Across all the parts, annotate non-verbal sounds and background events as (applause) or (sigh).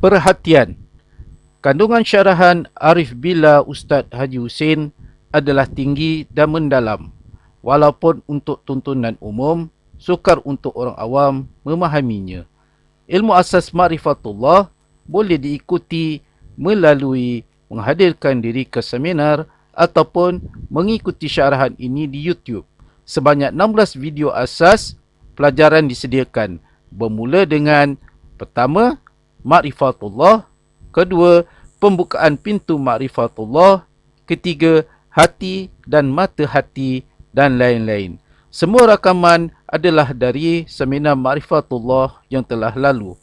Perhatian. Kandungan syarahan Arif Bila Ustaz Haji Hussein adalah tinggi dan mendalam. Walaupun untuk tuntunan umum, sukar untuk orang awam memahaminya. Ilmu asas ma'rifatullah boleh diikuti melalui menghadirkan diri ke seminar ataupun mengikuti syarahan ini di YouTube. Sebanyak 16 video asas pelajaran disediakan bermula dengan pertama, ma'rifatullah, kedua, pembukaan pintu ma'rifatullah, ketiga, hati dan mata hati dan lain-lain. Semua rakaman adalah dari seminar Ma'rifatullah yang telah lalu.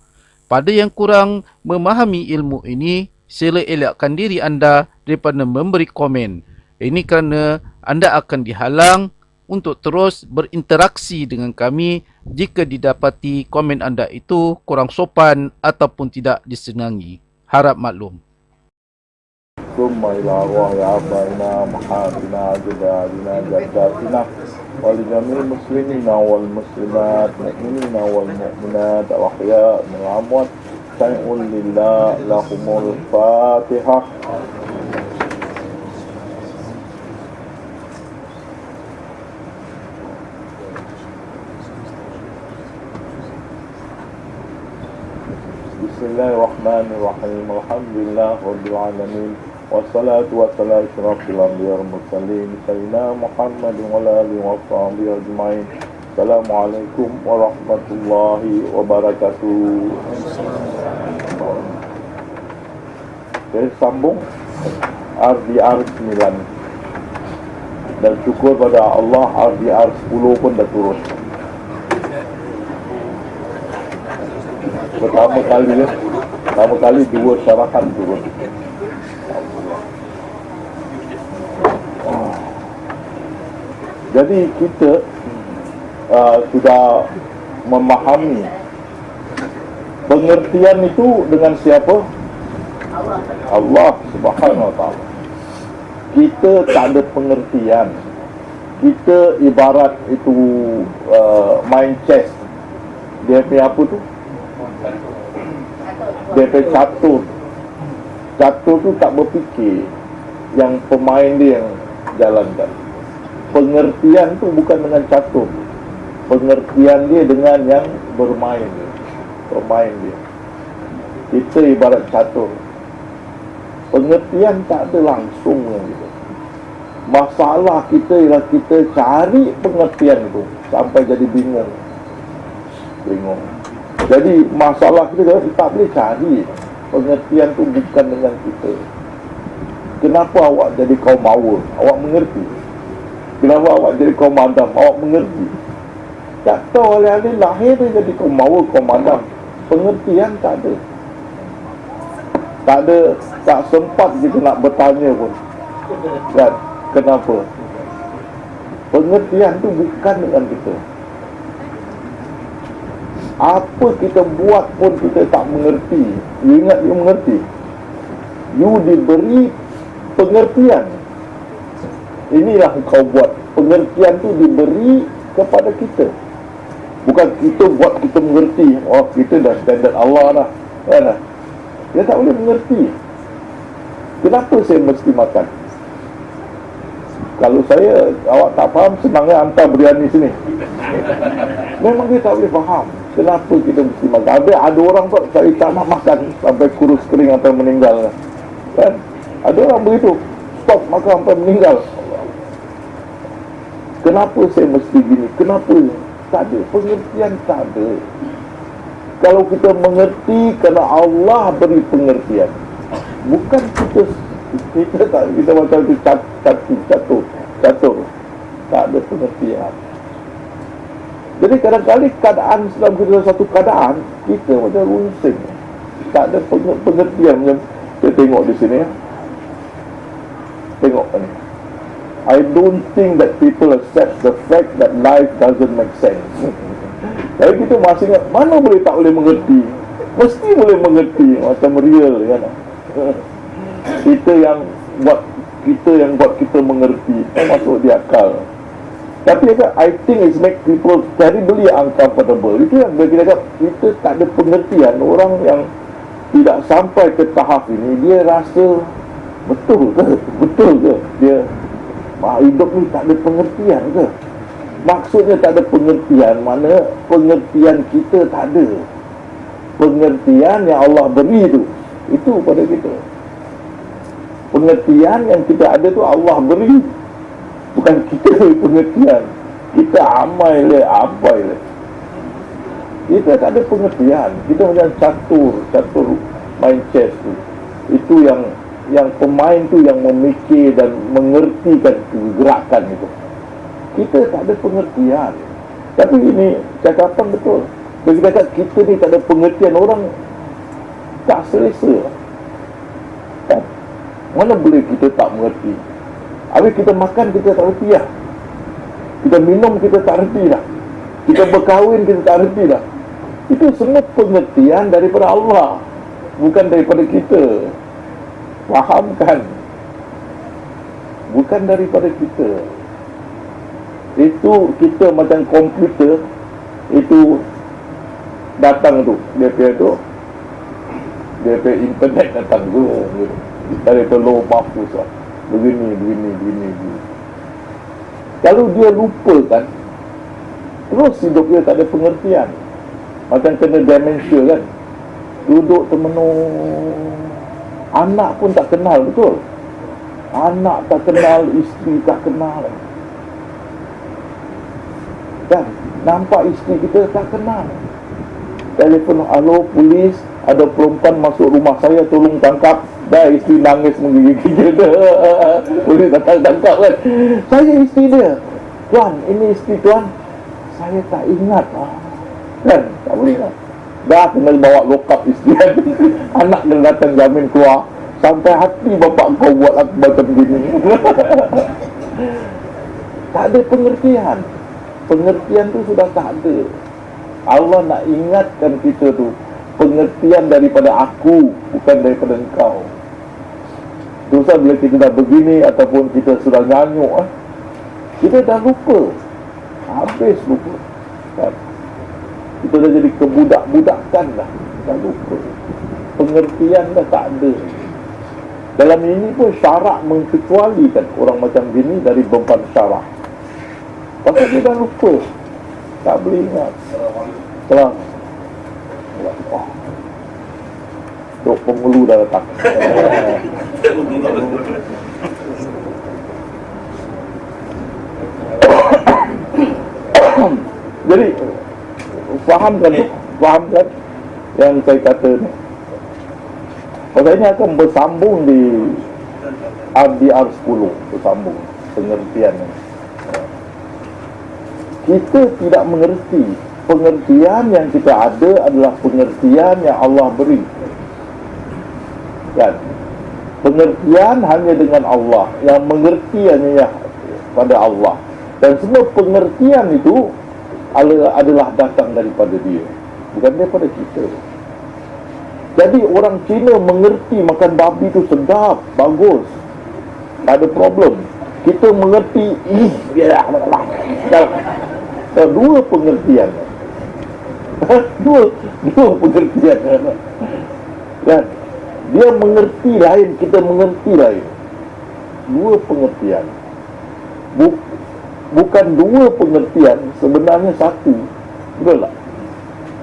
Pada yang kurang memahami ilmu ini, sila elakkan diri anda daripada memberi komen. Ini kerana anda akan dihalang untuk terus berinteraksi dengan kami jika didapati komen anda itu kurang sopan ataupun tidak disenangi. Harap maklum. ثم إلى أرواح آبائنا محارنا جدادنا جداتنا ولجميع المسلمين والمسلمات المؤمنين والمؤمنات الأحياء من الأموات شيء لله لهم الفاتحة بسم الله الرحمن الرحيم الحمد لله رب العالمين والصلاة والسلام أشرف الأنبياء والمرسلين سيدنا محمد وعلى آله وصحبه أجمعين السلام عليكم ورحمة الله وبركاته Saya sambung RDR 9 dan syukur pada Allah RDR 10 pun dah turun pertama kali ya. Pertama kali dua syarahan turun jadi kita uh, sudah memahami pengertian itu dengan siapa? Allah subhanahu wa ta'ala. Kita tak ada pengertian. Kita ibarat itu uh, main chess. Dia punya apa tu punya catur catur tu tak berfikir yang pemain dia yang jalankan pengertian tu bukan dengan catur. Pengertian dia dengan yang bermain dia. Pemain dia. Kita ibarat catur. Pengertian tak ada langsung gitu. masalah kita ialah kita cari pengertian itu sampai jadi bingung. Bingung jadi masalah kita kita tak boleh cari. Pengertian tu bukan dengan kita. Kenapa awak jadi kaum mawa awak mengerti. Kenapa awak jadi kaum adam awak mengerti. Tak tahu alih-alih lahir dia jadi kaum mawa kaum adam pengertian tak ada. Tak ada tak sempat kita nak bertanya pun. Kan? Kenapa? Pengertian tu bukan dengan kita apa kita buat pun kita tak mengerti. You ingat you mengerti? You diberi pengertian. Inilah kau buat. Pengertian tu diberi kepada kita. Bukan kita buat kita mengerti. Oh kita dah standard Allah dah. Kan? Dia tak boleh mengerti. Kenapa saya mesti makan kalau saya awak tak faham senangnya hantar biryani sini memang dia tak boleh faham kenapa kita mesti makan ada ada orang tu saya tak nak makan sampai kurus kering sampai meninggal kan ada orang begitu stop makan sampai meninggal kenapa saya mesti gini kenapa tak ada pengertian tak ada kalau kita mengerti kerana Allah beri pengertian bukan kita kita tak kita macam tu cat, catur catur catur tak ada pengertian jadi kadang-kadang keadaan dalam kita satu keadaan kita macam runsing. Tak ada pengertian macam kita tengok di sini. Ya. tengok ni. I don't think that people accept the fact that life doesn't make sense. (laughs) Tapi kita masih ingat Mana boleh tak boleh mengerti? Mesti boleh mengerti Macam real kan (laughs) Kita yang buat Kita yang buat kita mengerti Masuk di akal. Tapi kan I think it's make people beli uncomfortable. Itu yang kita kata Kita tak ada pengertian. Orang yang tidak sampai ke tahap ini dia rasa betul ke? (laughs) Betul ke? Dia mak hidup ni tak ada pengertian ke? Maksudnya tak ada pengertian mana pengertian kita tak ada. Pengertian yang Allah beri tu itu pada kita pengertian yang kita ada tu Allah beri. Bukan kita pengertian. Kita amai le abai le. Kita tak ada pengertian. Kita macam catur catur main chess tu. Itu yang yang pemain tu yang memikir dan mengertikan gerakan itu. Kita tak ada pengertian. Tapi ini cakapan betul. Kita kata kita ni tak ada pengertian orang tak selesa? Mana boleh kita tak mengerti? Habis kita makan kita tak reti lah. Kita minum kita tak reti lah. Kita berkahwin kita tak reti lah. Itu semua pengertian daripada Allah bukan daripada kita. Fahamkan. Bukan daripada kita. Itu kita macam komputer itu datang tu. Dia tu. Dia internet datang tu dari low mahfuz lah begini, begini, begini, begini. Kalau dia lupa kan terus hidup dia tak ada pengertian. Macam kena dementia kan? Duduk termenung. Anak pun tak kenal betul? Anak tak kenal isteri tak kenal. Kan nampak isteri kita tak kenal. Telefon halo polis ada perempuan masuk rumah saya tolong tangkap dah isteri nangis menggigit kita (laughs) polis datang tangkap kan? Saya isteri dia. Tuan ini isteri tuan. Saya tak ingat. Ah. kan? Tak boleh lah. Dah kena bawa lokap isteri (laughs) anak dia datang jamin keluar. Sampai hati bapak kau buat aku macam gini. (laughs) Tak ada pengertian. Pengertian tu sudah tak ada. Allah nak ingatkan kita tu. Pengertian daripada aku bukan daripada engkau dosa bila kita dah begini ataupun kita sudah nyanyuk eh, kita dah lupa. Habis lupa. Kan? kita dah jadi kebudak-budakan dah. Dah lupa. Pengertian dah tak ada. Dalam ini pun syarak mengkecualikan. Orang macam gini dari beban syarak. Pasal dia dah lupa. Tak boleh ingat. Wah. Dok pengulu dah datang Jadi Faham kan Faham kan Yang saya kata ni? Pasal ini akan bersambung di RDR 10 Bersambung Pengertian ni. Kita tidak mengerti. Pengertian yang kita ada adalah pengertian yang Allah beri Kan Pengertian hanya dengan Allah. Yang mengerti hanya pada Allah. Dan semua pengertian itu adalah datang daripada dia. Bukan daripada kita. Jadi orang Cina mengerti makan babi itu sedap Bagus. Tak ada problem. Kita mengerti Ih, biar Dua pengertian. (laughs) Dua dua pengertian. (laughs) Kan dia mengerti lain kita mengerti lain. Dua pengertian. Buk, bukan dua pengertian sebenarnya satu. Betul tak?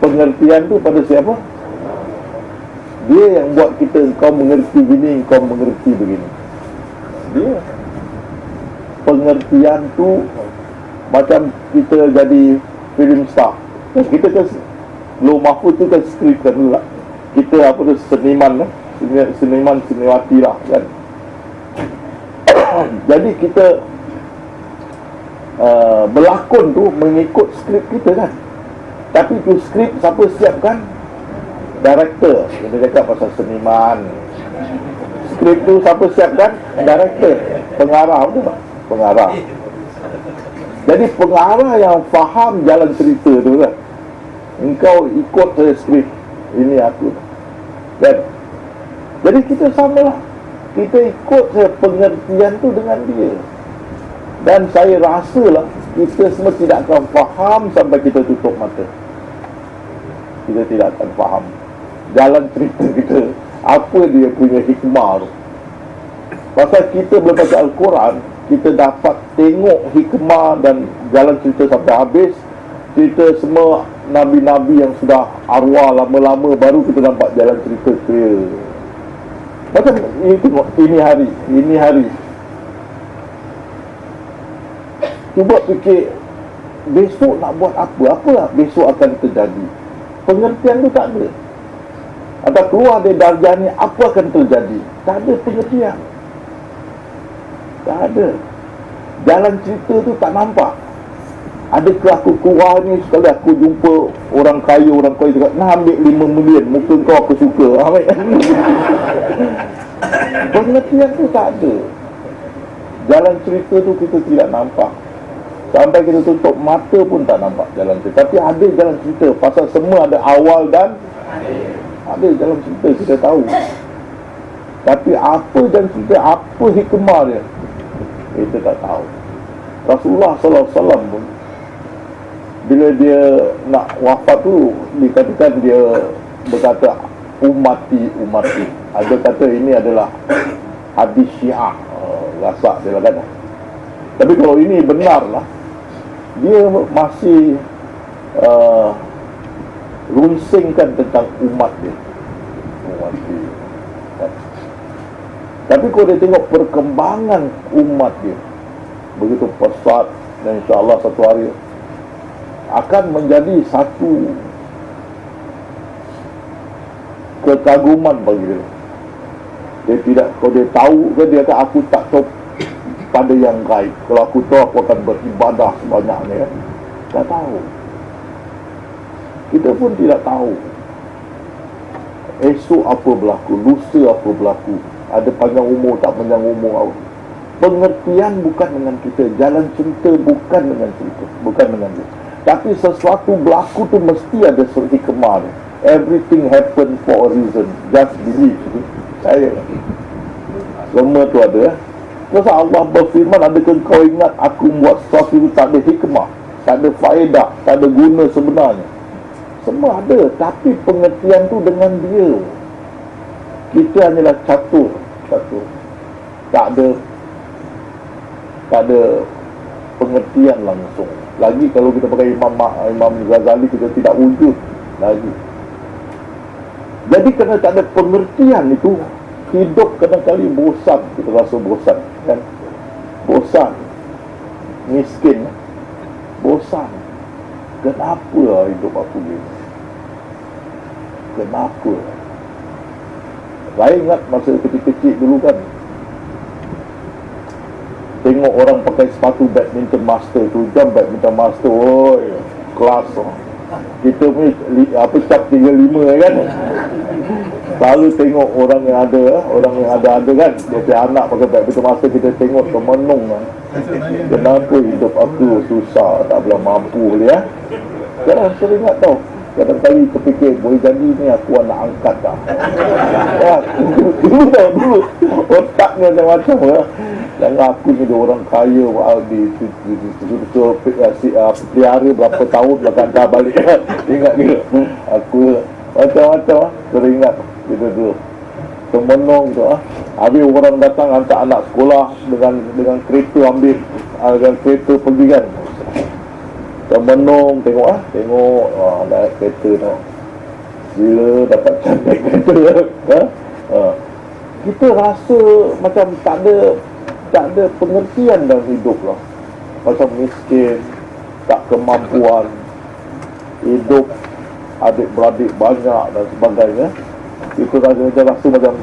Pengertian tu pada siapa? Dia yang buat kita kau mengerti gini kau mengerti begini. Dia. Pengertian tu macam kita jadi film star. Kita kan Low Mahfuz tu kan skrip kan lah. Kita apa tu seniman lah Seniman seniwati lah kan. (coughs) Jadi kita uh, Berlakon tu mengikut skrip kita kan. Tapi tu skrip siapa siapkan? Director. Kita cakap pasal seniman Skrip tu siapa siapkan? Director. Pengarah tak? Pengarah. Jadi pengarah yang faham jalan cerita tu kan. Engkau ikut saya skrip. Ini aku. Dan jadi kita sama lah kita ikut saya pengertian tu dengan dia. Dan saya rasa lah kita semua tidak akan faham sampai kita tutup mata. Kita tidak akan faham. Jalan cerita kita apa dia punya hikmah tu. Pasal kita baca Al-Quran kita dapat tengok hikmah dan jalan cerita sampai habis. Cerita semua Nabi-Nabi yang sudah arwah lama-lama baru kita nampak jalan cerita clear macam ini tengok ini hari ini hari. Cuba fikir besok nak buat apa? Apalah besok akan terjadi? Pengertian tu tak ada. Atau keluar dari darjah ni apa akan terjadi? Tak ada pengertian. Tak ada. Jalan cerita tu tak nampak adakah aku keluar ni? Sekali aku jumpa orang kaya orang kaya cakap nak ambil 5 million. Muka kau aku suka. (laughs) Ambil. Pengertian tu tak ada. Jalan cerita tu kita tidak nampak. Sampai kita tutup mata pun tak nampak jalan cerita. Tapi ada jalan cerita pasal semua ada awal dan ada dalam cerita kita tahu. Tapi apa dan cerita apa hikmah dia kita tak tahu. Rasulullah SAW pun bila dia nak wafat tu dikatakan dia berkata umati umati. Ada kata ini adalah hadis syiah uh, rasak dia kan tapi kalau ini benar lah dia masih uh, runsingkan tentang umat dia. Umat dia tapi kalau dia tengok perkembangan umat dia begitu pesat dan insyaAllah satu hari akan menjadi satu kekaguman bagi dia. Dia tidak kalau dia tahu ke dia kata aku tak tahu pada yang gaib. Kalau aku tahu aku akan beribadah sebanyak ni kan tak tahu. Kita pun tidak tahu. Esok apa berlaku lusa apa berlaku. Ada panjang umur tak panjang umur pengertian bukan dengan kita. Jalan cerita bukan dengan cerita bukan dengan dia tapi sesuatu berlaku tu mesti ada hikmah everything happen for a reason. Just believe. Saya. Semua tu ada Masa Allah berfirman adakah kau ingat aku buat sesuatu itu tak ada hikmah tak ada faedah tak ada guna sebenarnya? Semua ada tapi pengertian tu dengan dia. Kita hanyalah catur catur. Tak ada tak ada pengertian langsung lagi kalau kita pakai Imam Imam Ghazali kita tidak wujud lagi. Jadi kerana tak ada pengertian itu hidup kadang-kali bosan kita rasa bosan kan? Bosan. Miskin. Bosan. Kenapa hidup aku ni? Kenapa? Saya ingat masa kecil-kecil dulu kan tengok orang pakai sepatu badminton master tu jam badminton master oi kelas. Kita punya apa cap 35 kan? Selalu tengok orang yang ada orang yang ada-ada kan? Dia punya anak pakai badminton master kita tengok kemenung kan? Kenapa hidup aku susah tak boleh mampu boleh ya? Sekarang saya ingat tau. Kadang-kadang terfikir boleh jadi ni aku anak angkat dah. Ya, (laughs) dulu tau dulu. Otaknya macam-macam ya Jangan aku ni orang kaya di betul-betul pelihara berapa tahun belakang dah balik. (laughs) Ingat ke aku macam-macam ah teringat gitu tu. Temenung tu ah. Habis orang datang hantar anak sekolah dengan dengan kereta ambil. Ah, dengan kereta pergi kan. Temenung tengok ah. Tengok ah naik kereta tu bila dapat (laughs) cantik kereta. Ah, ah. kita rasa macam tak ada tak ada pengertian dalam hidup lah. Macam miskin tak kemampuan hidup adik-beradik banyak dan sebagainya. Itu rasa, rasa macam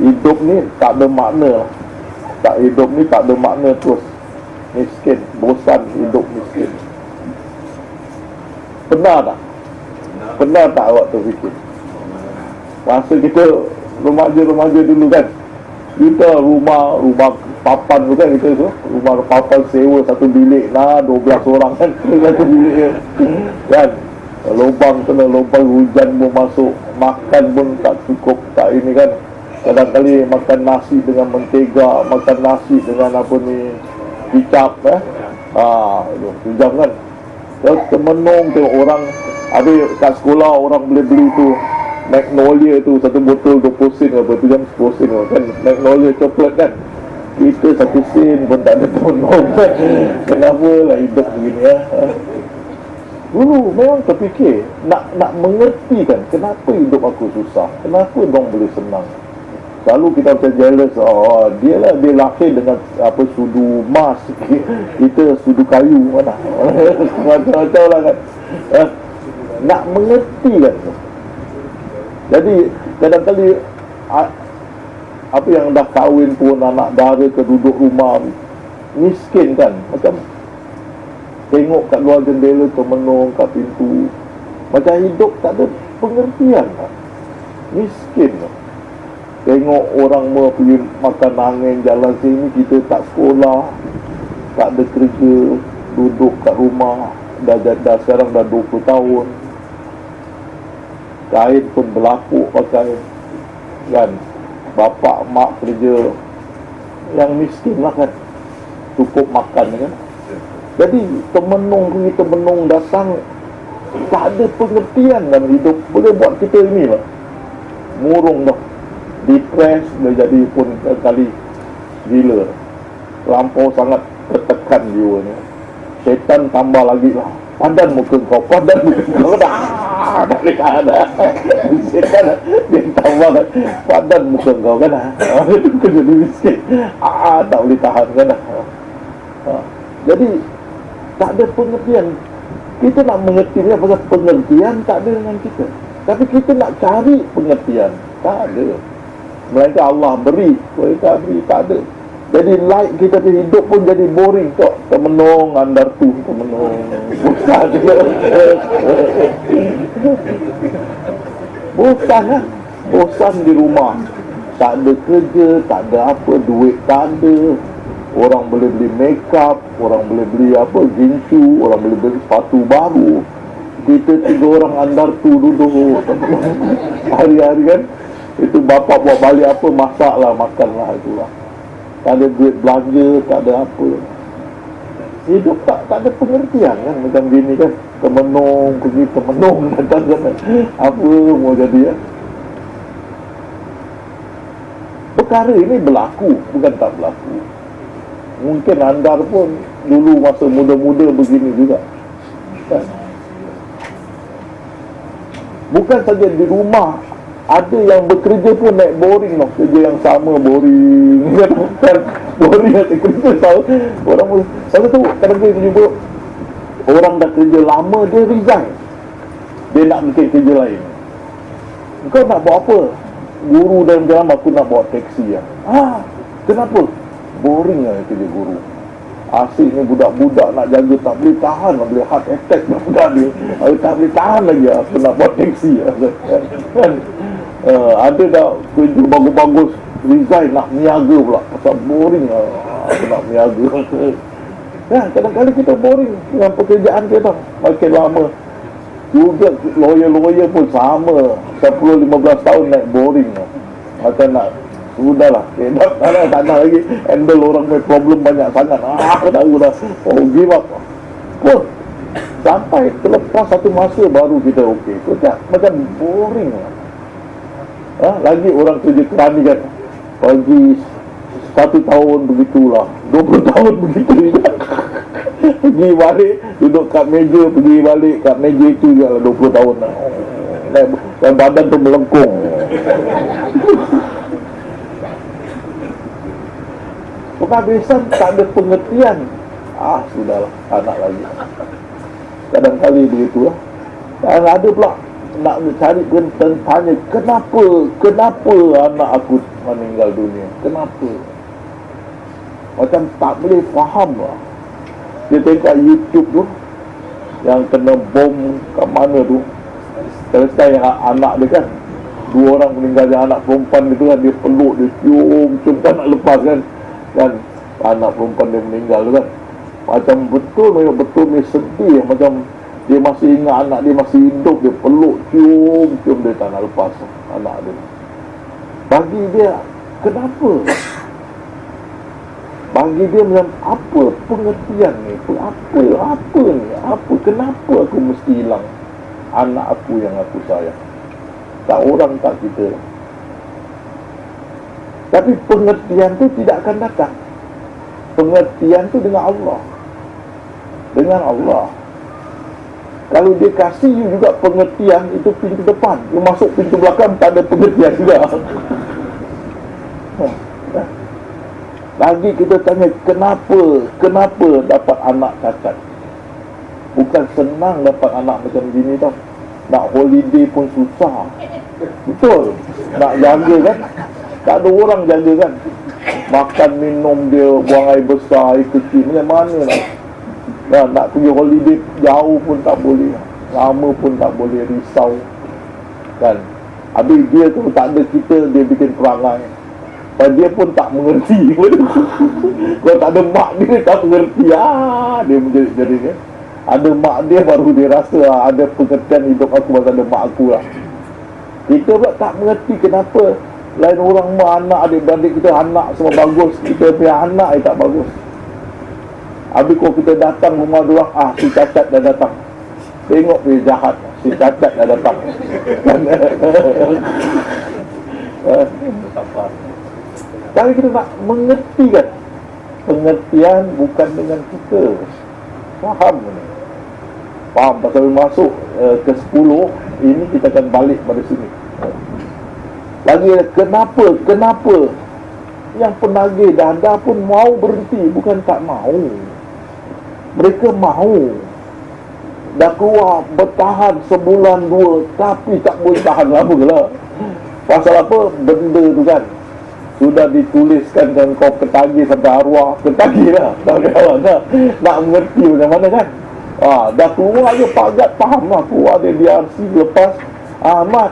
hidup ni tak ada makna tak hidup ni tak ada makna terus. Miskin bosan hidup miskin. Pernah tak? Pernah tak awak terfikir? Masa kita remaja-remaja dulu kan kita rumah rumah papan tu kan kita tu. Rumah papan sewa satu bilik lah 12 orang kan. (laughs) Satu bilik kan? Lubang kena lubang hujan pun masuk. Makan pun tak cukup tak ini kan. Kadang-kali makan nasi dengan mentega makan nasi dengan apa ni kicap eh. Ah ha, kan. Terus temenung tengok orang ada kat sekolah orang boleh beli tu Magnolia tu satu botol 20 sen apa tu jam 10 sen kan? Magnolia coklat kan? Kita satu sen pun tak ada tolong (laughs) kenapa lah hidup begini ya? Dulu memang terfikir nak nak mengerti kan? Kenapa hidup aku susah? Kenapa dong boleh senang? Selalu kita macam jealous oh, Dia lah dia lahir dengan apa sudu emas. (laughs) Kita sudu kayu mana? (laughs) Macam-macam lah kan? Eh, Nak mengerti kan Jadi kadang-kadang Apa yang dah kahwin pun Anak dara ke duduk rumah Miskin kan? Macam Tengok kat luar jendela Termenung kat pintu. Macam hidup tak ada pengertian kan? Miskin. Kan Tengok orang mau pergi makan angin jalan sini Kita tak sekolah Tak ada kerja Duduk kat rumah Dah, dah, dah sekarang dah 20 tahun Kain pun berlapuk pakai Kan Bapak, mak kerja. Yang miskin lah kan Cukup makan kan. Jadi temenung pergi temenung datang Tak ada pengertian dalam hidup. Boleh buat kita ini lah. Murung dah. Depres dia jadi pun kali gila. Lampau sangat tertekan jiwa ni syaitan tambah lagi lah. Padan muka kau padan muka kau tak boleh tahan dah syaitan dia tambah kan padan muka kau kan itu kena diri sikit ah, tak boleh tahan kan ah. jadi tak ada pengertian. Kita nak mengerti dia pasal pengertian tak ada dengan kita. Tapi kita nak cari pengertian tak ada. Melainkan Allah beri Mereka beri tak ada Jadi like kita hidup pun jadi boring tok. Temenung andar tu Temenung Bosan (laughs) Bosan lah. Bosan di rumah. Tak ada kerja Tak ada apa Duit tak ada. Orang boleh beli make up Orang boleh beli apa Gincu Orang boleh beli sepatu baru. Kita tiga orang andar tu duduk. (laughs) Hari-hari kan itu bapa buat balik apa masak lah makan lah itulah tak ada duit belanja tak ada apa. Hidup tak tak ada pengertian kan? Macam gini kan? Temenung pergi temenung datang (laughs) kan apa mau jadi ya? Perkara ini berlaku bukan tak berlaku. Mungkin anda pun dulu masa muda-muda begini juga. Kan? bukan saja di rumah ada yang bekerja pun naik boring noh kerja yang sama boring. (laughs) Kan? Boring ada kerja tahu orang satu tu kadang-kadang kita jumpa orang dah kerja lama dia resign. Dia nak bikin kerja lain. Kau nak buat apa? Guru dalam jalan aku nak bawa teksi ya. ah kenapa? Boring lah kerja guru. Asyik ni budak-budak nak jaga tak boleh tahan. Nak boleh heart attack budak dia. Tak boleh tahan lagi aku nak buat teksi (laughs) kan uh, ada dah kerja bagus-bagus resign nak niaga pula. Pasal boring lah nak niaga. (laughs) Ya kadang-kadang kita boring dengan pekerjaan kita. Makin lama juga lawyer-lawyer pun sama. 10-15 tahun naik boring. Lah macam (laughs) nak sudahlah tak, tak, tak, nak lagi handle orang punya problem banyak sangat. Ah, aku dah. Oh give up. Pun sampai terlepas satu masa baru kita okey. Macam boring lah ha? lagi orang kerja kerani kan bagi satu tahun begitulah 20 (laughs) tahun begitu pergi balik duduk kat meja pergi balik kat meja itu juga lah 20 tahun lah. dan badan tu melengkung. Penghabisan tak ada pengertian. Ah sudahlah anak lagi. Kadang-kali begitulah dan ada pula nak cari dan tanya kenapa? Kenapa anak aku meninggal dunia? Kenapa? Macam tak boleh faham lah. Dia tengok YouTube tu yang kena bom kat mana tu selesai yang anak dia kan. Dua orang meninggal yang anak perempuan dia tu kan dia peluk dia cium cium kan nak lepas kan. Kan anak perempuan dia meninggal tu kan. Macam betul betul ni sedih macam dia masih ingat anak dia masih hidup dia peluk cium cium dia tak nak lepas anak dia. Bagi dia kenapa? Bagi dia macam apa pengertian ni? Apa apa ni? Apa kenapa aku mesti hilang anak aku yang aku sayang? Tak orang tak kita. Tapi pengertian tu tidak akan datang. Pengertian tu dengan Allah. Dengan Allah Kalau dia kasih you juga pengertian Itu pintu depan. You masuk pintu belakang tak ada pengertian juga. (laughs) Lagi kita tanya Kenapa Kenapa dapat anak cacat? Bukan senang dapat anak macam gini tau. Nak holiday pun susah. Betul. Nak jaga kan? Tak ada orang jaga kan? Makan minum dia Buang air besar Air kecil. Macam mana nak nah, Nak pergi holiday Jauh pun tak boleh. Lama pun tak boleh Risau. Kan? Habis dia tu tak ada kita Dia bikin perangai. Dan dia pun tak mengerti. (laughs) Kalau tak ada mak dia tak mengerti. Ah, Dia menjadi-jadi kan ada mak dia baru dia rasa lah, ada pengertian hidup aku masa ada mak aku lah. Kita pula tak mengerti kenapa lain orang mak anak adik-beradik kita anak semua bagus, kita punya anak yang tak bagus. Habis kalau kita datang rumah dia ah si cacat dah datang. Tengok dia jahat, si cacat dah datang. (laughs) Tapi kita nak mengerti kan Pengertian bukan dengan kita. Faham ni? Faham pasal masuk uh, ke 10 Ini kita akan balik pada sini. Lagi kenapa Kenapa? Yang penagih dada pun mau berhenti Bukan tak mau Mereka mau Dah keluar bertahan sebulan dua Tapi tak boleh tahan lama lah. Pasal apa? Benda tu kan sudah dituliskan dan kau ketagih sampai arwah ketagih lah tak nak, nak mengerti macam mana kan? Ha, dah keluar je Pak Gad faham lah Keluar dia DRC lepas ah, Ahmad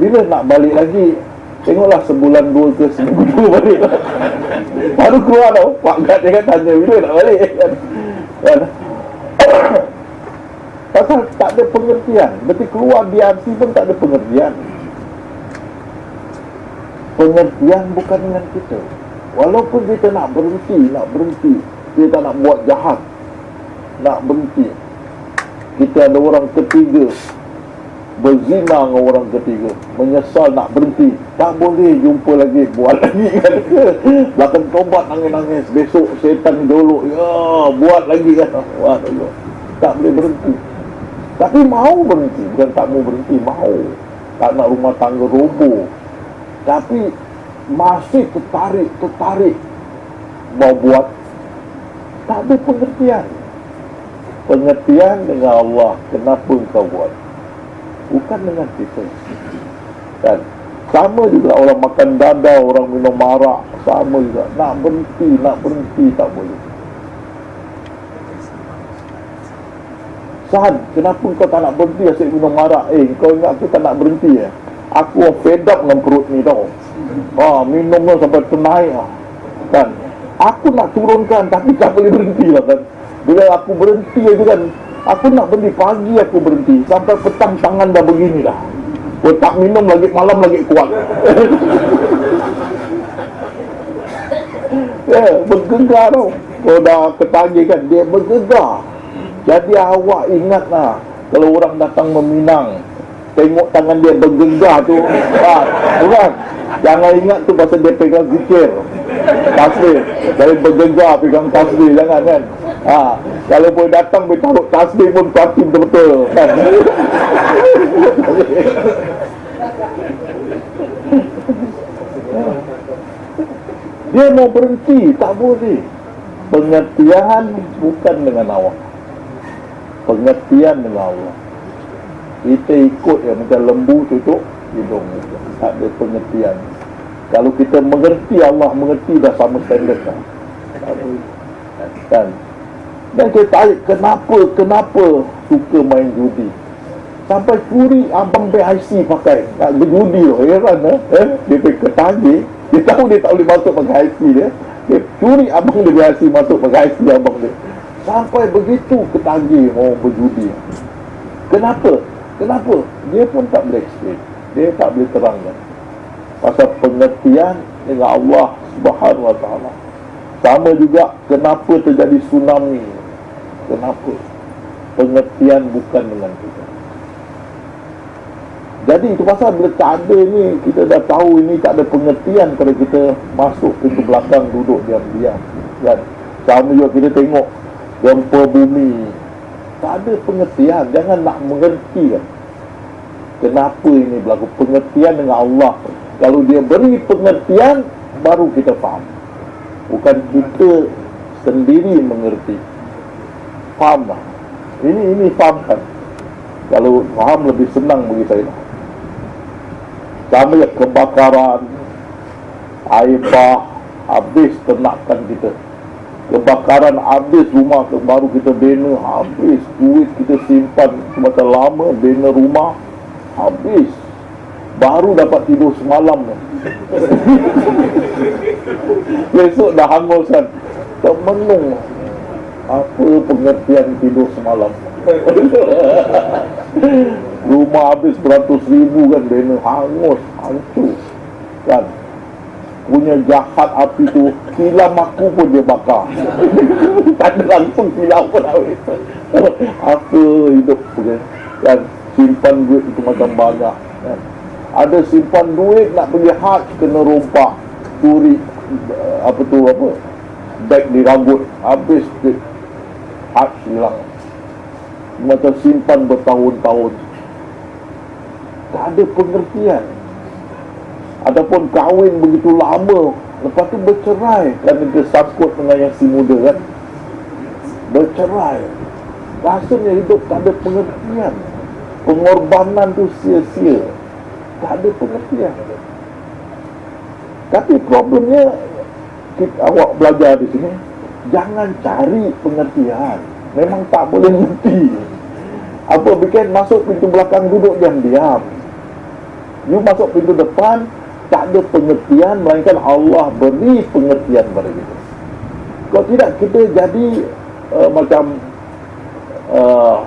Bila nak balik lagi? Tengoklah sebulan dua ke seminggu dua balik lah. Baru keluar tau Pak Gad dia kan tanya Bila nak balik? (coughs) Pasal tak ada pengertian. Berarti keluar DRC pun tak ada pengertian. Pengertian bukan dengan kita. Walaupun kita nak berhenti Nak berhenti Kita nak buat jahat nak berhenti. Kita ada orang ketiga berzina dengan orang ketiga. Menyesal nak berhenti. Tak boleh jumpa lagi. Buat lagi (laughs) kan? Bahkan tobat nangis-nangis. Besok setan jolok. Ya buat lagi kan? Buat lagi tak boleh berhenti. Tapi mau berhenti. Bukan tak mau berhenti mau. Tak nak rumah tangga roboh. Tapi masih tertarik tertarik mau buat. Tak ada pengertian. Pengertian dengan Allah kenapa kau buat bukan dengan kita kan sama juga orang makan dada orang minum marak sama juga nak berhenti nak berhenti tak boleh Sahan, kenapa kau tak nak berhenti asyik minum marak? Eh, kau ingat aku tak nak berhenti ya? Aku fed up dengan perut ni tau. Ha, minum sampai ternaik lah. Kan? Aku nak turunkan tapi tak boleh berhenti lah kan. Bila aku berhenti aja kan Aku nak berhenti pagi aku berhenti. Sampai petang tangan dah begini dah. Aku tak minum lagi malam lagi kuat. Yeah, (laughs) bergegar tau. Kalau dah ketagi kan dia bergegar. Jadi awak ingatlah Kalau orang datang meminang Tengok tangan dia bergegar tu. Ha, Bukan Jangan ingat tu pasal dia pegang zikir. Tasbih. Dari bergegar pegang tasbih Jangan kan? Ha, Kalau boleh datang boleh taruh tasbih pun pasti betul-betul kan? (laughs) Dia mau berhenti Tak boleh. Pengertian bukan dengan awak Pengertian dengan Allah Kita ikut ya Macam lembu tutup hidung Tak ada pengertian Kalau kita mengerti Allah mengerti dah sama standard kan? kan dan kita tarik kenapa, kenapa suka main judi. Sampai curi abang BIC pakai. Nak berjudi loh, heran eh. eh? Dia pergi ketagih. Dia tahu dia tak boleh masuk pakai IC dia. Dia curi abang BIC masuk pakai IC abang dia. Sampai begitu ketagih orang berjudi. Kenapa? Kenapa? Dia pun tak boleh explain. Dia tak boleh terangkan. Pasal pengertian dengan Allah Subhanahu Wa Taala. Sama juga kenapa terjadi tsunami Kenapa? Pengertian bukan dengan kita Jadi itu pasal bila tak ada ni Kita dah tahu ini tak ada pengertian Pada kita masuk pintu belakang Duduk diam-diam kan? Sama juga kita tengok Gempa bumi Tak ada pengertian. Jangan nak mengerti. Kan Kenapa ini berlaku? Pengertian dengan Allah. Kalau dia beri pengertian Baru kita faham. Bukan kita sendiri mengerti. Faham tak? Ini ini faham kan? Kalau faham lebih senang bagi saya. Sama kebakaran air bah habis ternakan kita kebakaran habis rumah baru kita bina habis. Duit kita simpan semasa lama bina rumah habis. Baru dapat tidur semalam (laughs) besok dah hanguskan termenung. Apa pengertian tidur semalam? (laughs) Rumah habis beratus ribu kan Bina. Hangus, hancur. Kan Punya jahat api tu Kilam aku pun dia bakar. (laughs) Tak ada langsung kilam pun Apa hidup kan? kan Simpan duit itu macam banyak kan? Ada simpan duit nak pergi haj Kena rompak Curi Apa tu apa Bag di rambut. Habis Haj hilang. Macam simpan bertahun-tahun. Tak ada pengertian Ataupun kahwin begitu lama Lepas tu bercerai. Kerana dia sangkut dengan yang si muda kan. Bercerai. Rasanya hidup tak ada pengertian. Pengorbanan tu sia-sia. Tak ada pengertian. Tapi problemnya kita, Awak belajar di sini Jangan cari pengertian. Memang tak boleh mengerti Apa bikin masuk pintu belakang duduk diam-diam. You masuk pintu depan Tak ada pengertian Melainkan Allah beri pengertian pada kita. Kalau tidak kita jadi uh, Macam uh,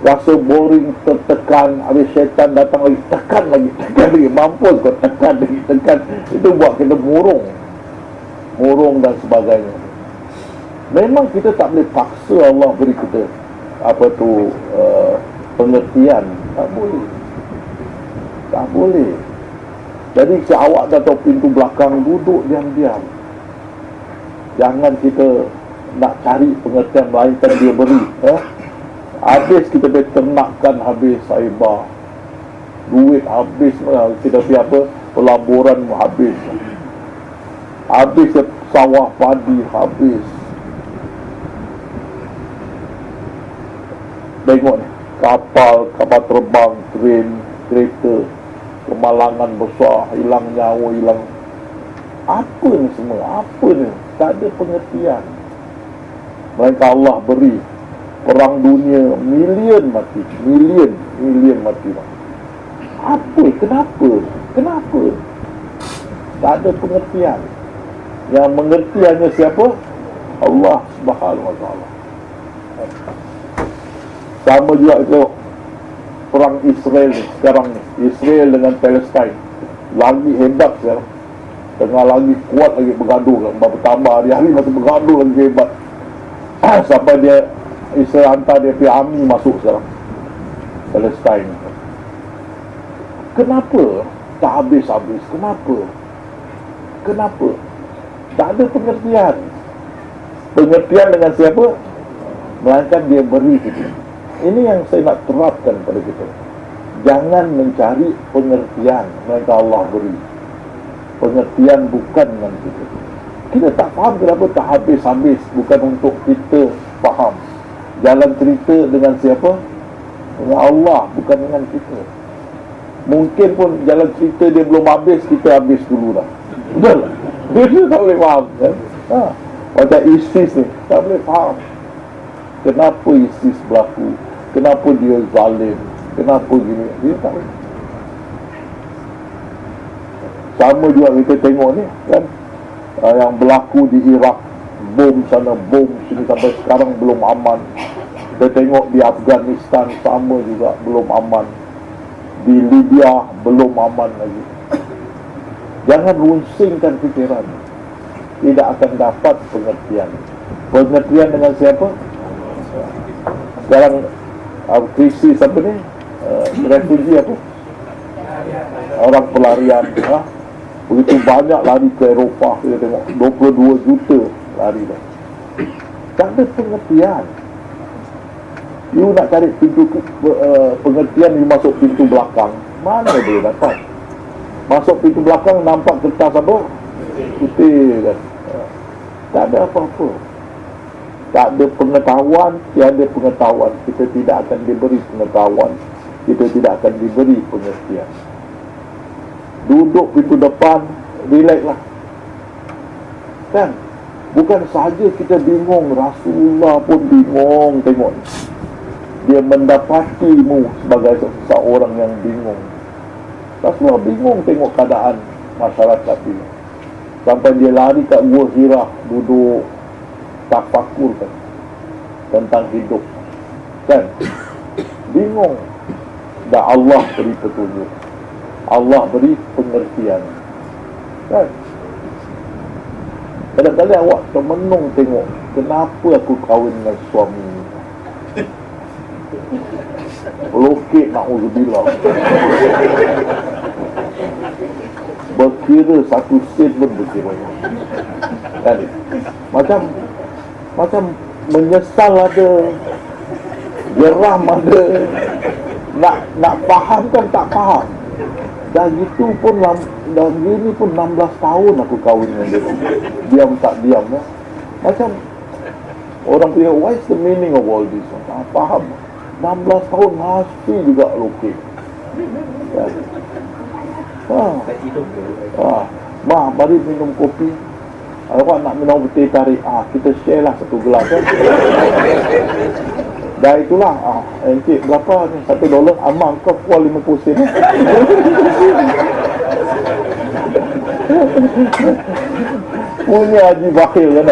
Rasa boring tertekan Habis syaitan datang lagi Tekan lagi Tekan lagi. Mampus kau tekan lagi Tekan. Itu buat kita murung. Murung dan sebagainya. Memang kita tak boleh paksa Allah beri kita Apa tu uh, Pengertian. Tak boleh. Tak boleh. Jadi si awak dah tahu pintu belakang duduk diam-diam. Jangan kita nak cari pengertian lain kan dia beri. Eh? Habis kita boleh ternakkan habis saibah. Duit habis. Eh, kita pergi apa? Pelaburan habis. Habis sawah padi habis. Tengok ni. Kapal, kapal terbang, train, kereta, kemalangan besar, hilang nyawa, hilang apa ni semua? Apa ni? Tak ada pengertian. Mereka Allah beri perang dunia milion mati, milion, milion mati. Apa? Kenapa? Kenapa? Tak ada pengertian. Yang mengerti hanya siapa? Allah Subhanahu Wa Taala. Sama juga itu perang Israel ni sekarang ni. Israel dengan Palestine. Lagi hebat sekarang. Tengah lagi kuat lagi bergaduh kan. Bertambah hari-hari masih bergaduh lagi hebat. (clears throat) Sampai dia Israel hantar dia pergi army masuk sekarang. Palestine. Kenapa? Tak habis-habis. Kenapa? Kenapa? Tak ada pengertian. Pengertian dengan siapa? Melainkan dia beri kita ini yang saya nak terapkan pada kita. Jangan mencari pengertian mereka Allah beri. Pengertian bukan dengan kita. Kita tak faham kenapa tak habis-habis. Bukan untuk kita faham. Jalan cerita dengan siapa? Dengan Allah, bukan dengan kita. Mungkin pun jalan cerita dia belum habis, kita habis dulu dah. Betul tak? Dia tak boleh faham. Kan? Ha. Macam ISIS ni, tak boleh faham. Kenapa ISIS berlaku? Kenapa dia zalim? Kenapa gini dia tak sama juga kita tengok ni kan? Uh, yang berlaku di Iraq. Bom sana bom sini sampai sekarang belum aman. Kita tengok di Afghanistan sama juga belum aman. Di Libya belum aman lagi. Jangan runsingkan fikiran. Tidak akan dapat pengertian. Pengertian dengan siapa? Sekarang uh, krisis apa ni? Uh, refugee apa orang pelarian ha? begitu banyak lari ke Eropah kita tengok. 22 juta lari dah tak ada pengertian. You nak cari pintu uh, pengertian you masuk pintu belakang. Mana boleh dapat masuk pintu belakang nampak kertas apa? Putih. Kan tak ada apa-apa tak ada pengetahuan tiada pengetahuan. Kita tidak akan diberi pengetahuan. Kita tidak akan diberi pengertian duduk pintu depan relax lah. Kan? Bukan sahaja kita bingung Rasulullah pun bingung tengok. Dia mendapatimu sebagai seorang yang bingung. Rasulullah bingung tengok keadaan masyarakat ini. Sampai dia lari kat gua Hira duduk tafakur kan tentang hidup. Kan? Bingung. Dah Allah beri petunjuk. Allah beri pengertian. Kan? Kadang-kadang awak termenung tengok kenapa aku kahwin dengan suami lokit na'udzubillah. Berkira satu sen pun berkira. Kan? Macam macam menyesal ada geram ada nak nak faham kan tak faham dan itu pun dan ini pun 16 tahun aku kahwin dengan dia diam tak diam ya. macam orang punya what is the meaning of all this tak faham 16 tahun masih juga lokek ya. ha. ha. Ma, mari minum kopi Awak nak minum putih tarik ah Kita share lah satu gelas kan? Dah itulah ah, Encik berapa ni? Satu dolar Amang kau kual lima puluh sen. Punya Haji Bakil kan?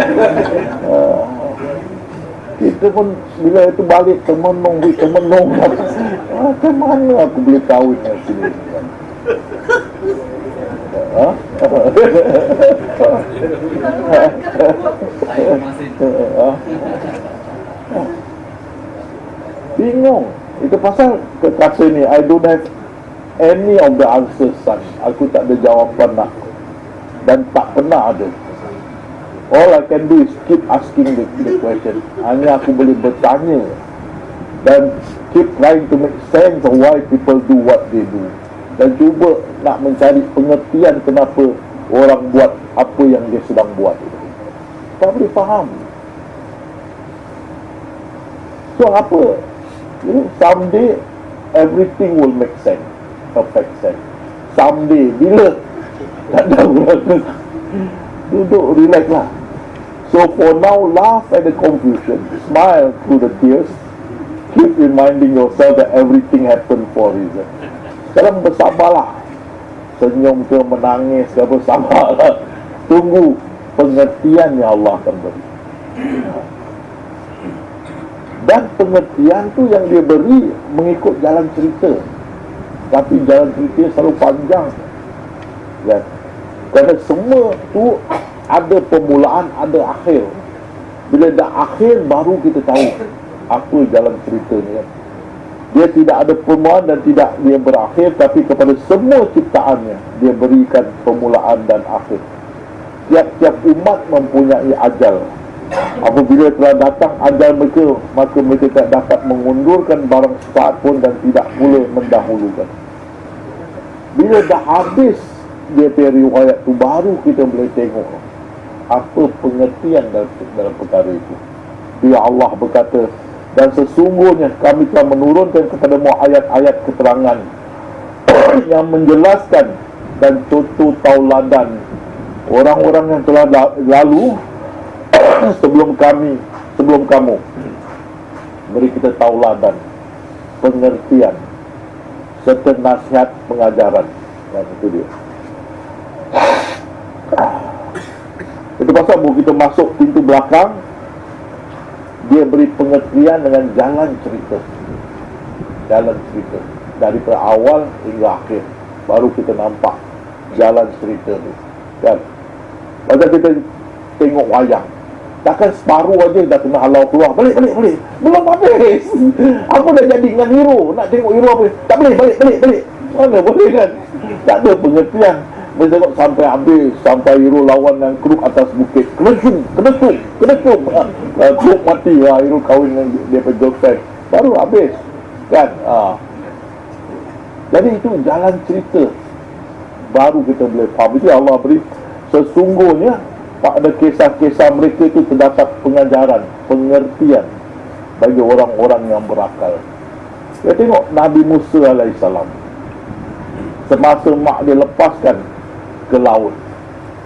Ah, Kita pun Bila itu balik Temenung Temenung Macam mana aku boleh kahwin Dengan sini Ha? Bingung. Itu pasal kata ni I don't have any of the answers son. Aku tak ada jawapan nak dan tak pernah ada. All I can do is keep asking the, the question. Hanya aku boleh bertanya dan keep trying to make sense of why people do what they do dan cuba nak mencari pengertian kenapa orang buat apa yang dia sedang buat. Tak boleh faham. So apa? Someday everything will make sense. Perfect sense. Someday bila? (laughs) Tak ada duduk relax lah. So for now laugh at the confusion. Smile through the tears. Keep reminding yourself that everything happened for a reason sekarang bersabarlah. Senyum ke menangis ke bersabarlah. Tunggu pengertian yang Allah akan beri. Dan pengertian tu yang dia beri Mengikut jalan cerita. Tapi jalan cerita selalu panjang. Kan? Kerana semua tu Ada permulaan, ada akhir. Bila dah akhir baru kita tahu Apa jalan cerita ni. kan dia tidak ada permulaan dan tidak dia berakhir tapi kepada semua ciptaannya dia berikan permulaan dan akhir. Tiap-tiap umat mempunyai ajal. Apabila telah datang ajal mereka maka mereka tak dapat mengundurkan barang saat pun dan tidak boleh mendahulukan. Bila dah habis dia punya riwayat tu baru kita boleh tengok apa pengertian dalam, dalam perkara itu. Dia Allah berkata dan sesungguhnya kami telah menurunkan kepadamu ayat-ayat keterangan (coughs) yang menjelaskan dan contoh tauladan orang-orang yang telah lalu (coughs) sebelum kami sebelum kamu. Beri kita tauladan pengertian serta nasihat pengajaran. Dan itu dia. (coughs) Itu pasal kita masuk pintu belakang dia beri pengertian dengan jalan cerita. Jalan cerita. Dari awal hingga akhir baru kita nampak jalan cerita tu. Kan? Macam kita tengok wayang. Takkan separuh aja dah kena halau keluar. Balik balik balik. Belum habis. (laughs) Apa dah jadi dengan hero. Nak tengok hero apa? Tak boleh balik balik balik. Mana boleh kan? Tak ada pengertian. Dia tengok sampai habis, sampai hero lawan yang keruk atas bukit. Kena cium, kena cium, kena cium. Ha, keruk mati, ha, hero kahwin dengan dia pergi girlfriend. Baru habis. Kan? Ha. Jadi itu jalan cerita. Baru kita boleh faham. Jadi Allah beri sesungguhnya pada kisah-kisah mereka itu terdapat pengajaran, pengertian bagi orang-orang yang berakal. Kita tengok Nabi Musa AS Semasa mak dia lepaskan ke laut.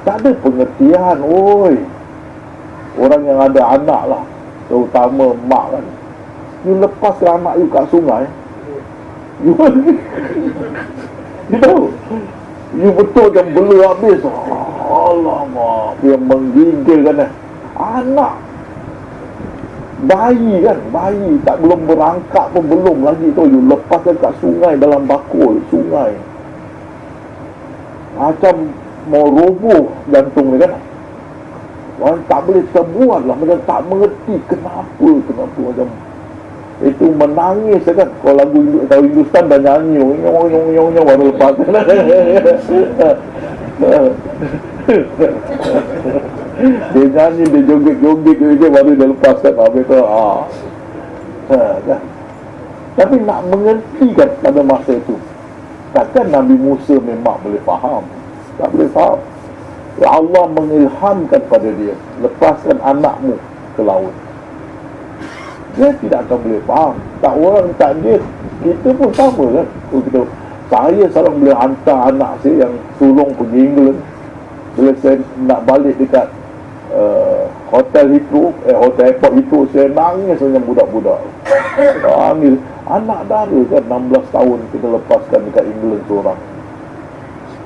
Tak ada pengertian Oi. Orang yang ada anak lah Terutama mak kan. You lepaskan anak you kat sungai? You (laughs) You tahu? You betul macam bela habis. Alamak Yang menggigil kan eh. Anak. Bayi kan bayi. Tak belum berangkat pun belum lagi tu you. Lepaskan kat sungai dalam bakul sungai macam mau roboh jantung dia kan. Orang tak boleh terbuat lah. Macam tak mengerti kenapa kenapa macam itu menangis kan. Kalau lagu tahu Hindustan dah nyanyi nyong nyong nyong nyong baru lepas. (laughs) Dia nyanyi dia joget-joget dia baru dia lepaskan habis tu ah. Ha, kan? tapi nak mengerti kan pada masa itu takkan Nabi Musa memang boleh faham? Tak boleh faham. Ya Allah mengilhamkan pada dia lepaskan anakmu ke laut. Dia tidak akan boleh faham. Tak orang tak dia. Kita pun sama kan? Kita saya sekarang boleh hantar anak saya yang sulung pergi England. Bila saya nak balik dekat uh, hotel itu eh hotel airport itu saya nangis dengan budak-budak. Nangis anak dara kan 16 tahun kita lepaskan dekat England seorang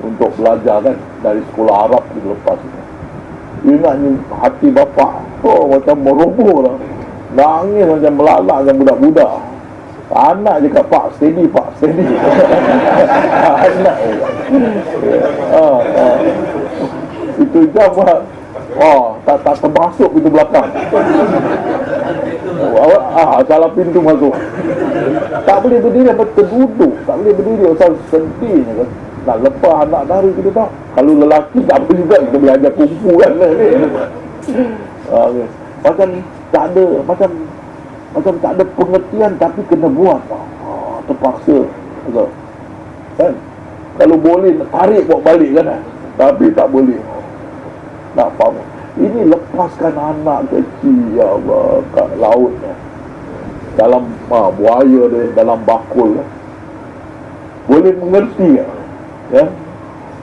untuk belajar kan dari sekolah Arab kita lepas itu ingatnya hati bapa oh macam meroboh lah. Nangis macam melalak dengan budak-budak. Anak je kat pak steady pak steady. (laughs) Anak. Ha, ha. itu jam lah. Oh, tak tak termasuk pintu belakang. Oh, ah, salah pintu masuk. Tak boleh berdiri apa terduduk. Tak boleh berdiri pasal sedih kan. Nak lepas anak dari kita tak. Kalau lelaki tak boleh juga kita boleh ajar kumpu kan. ah, okay. Macam tak ada macam macam tak ada pengertian tapi kena buat. Ah, terpaksa. Kan? Kalau boleh tarik buat balik kan. Tapi tak boleh nak faham ini lepaskan anak kecil ya Allah kat laut dalam ha, buaya dia dalam bakul ya. boleh mengerti ya, ya?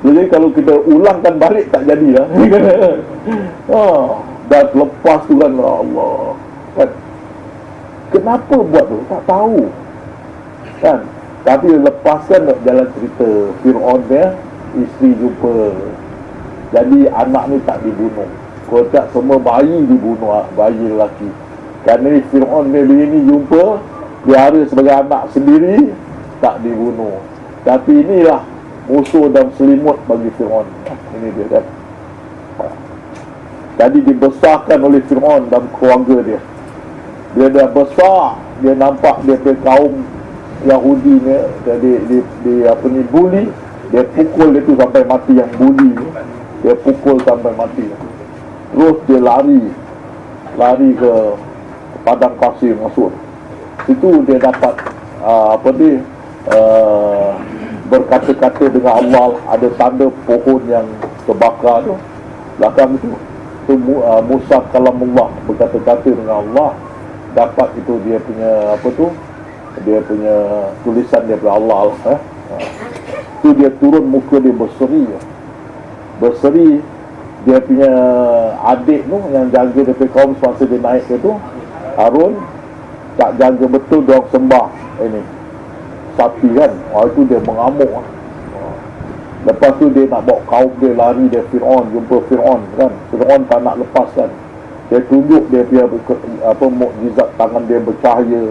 jadi kalau kita ulangkan balik tak jadi ya. (laughs) ha, dah lepas tu kan ya Allah. Kan? kenapa buat tu? Tak tahu. Kan? Tapi lepaskan jalan cerita Fir'aun ya. Isteri jumpa. Jadi anak ni tak dibunuh Kalau tak semua bayi dibunuh ah, Bayi lelaki. Kerana Fir'aun ni ini jumpa Dia sebagai anak sendiri Tak dibunuh. Tapi inilah Musuh dan selimut bagi Fir'aun. Ini dia kan Jadi dibesarkan oleh Fir'aun dan keluarga dia. Dia dah besar Dia nampak dia punya kaum Yahudi ni dia, dia, dia, apa ni bully. Dia pukul dia tu sampai mati yang bully dia pukul sampai mati terus dia lari lari ke padang pasir masuk. Itu dia dapat uh, apa ni uh, berkata-kata dengan Allah ada tanda pohon yang terbakar tu. Belakang itu itu uh, Musa kalamullah berkata-kata dengan Allah dapat itu dia punya apa tu dia punya tulisan daripada Allah eh? itu dia turun muka dia berseri. Berseri dia punya adik tu yang jaga dia punya kaum semasa dia naik ke tu Harun tak jaga betul dia sembah. Ini sapi kan? Waktu tu dia mengamuk lah. lepas tu dia nak bawa kaum dia lari dia Fir'aun jumpa Fir'aun kan? Fir'aun tak nak lepaskan dia tunjuk dia punya apa mukjizat tangan dia bercahaya.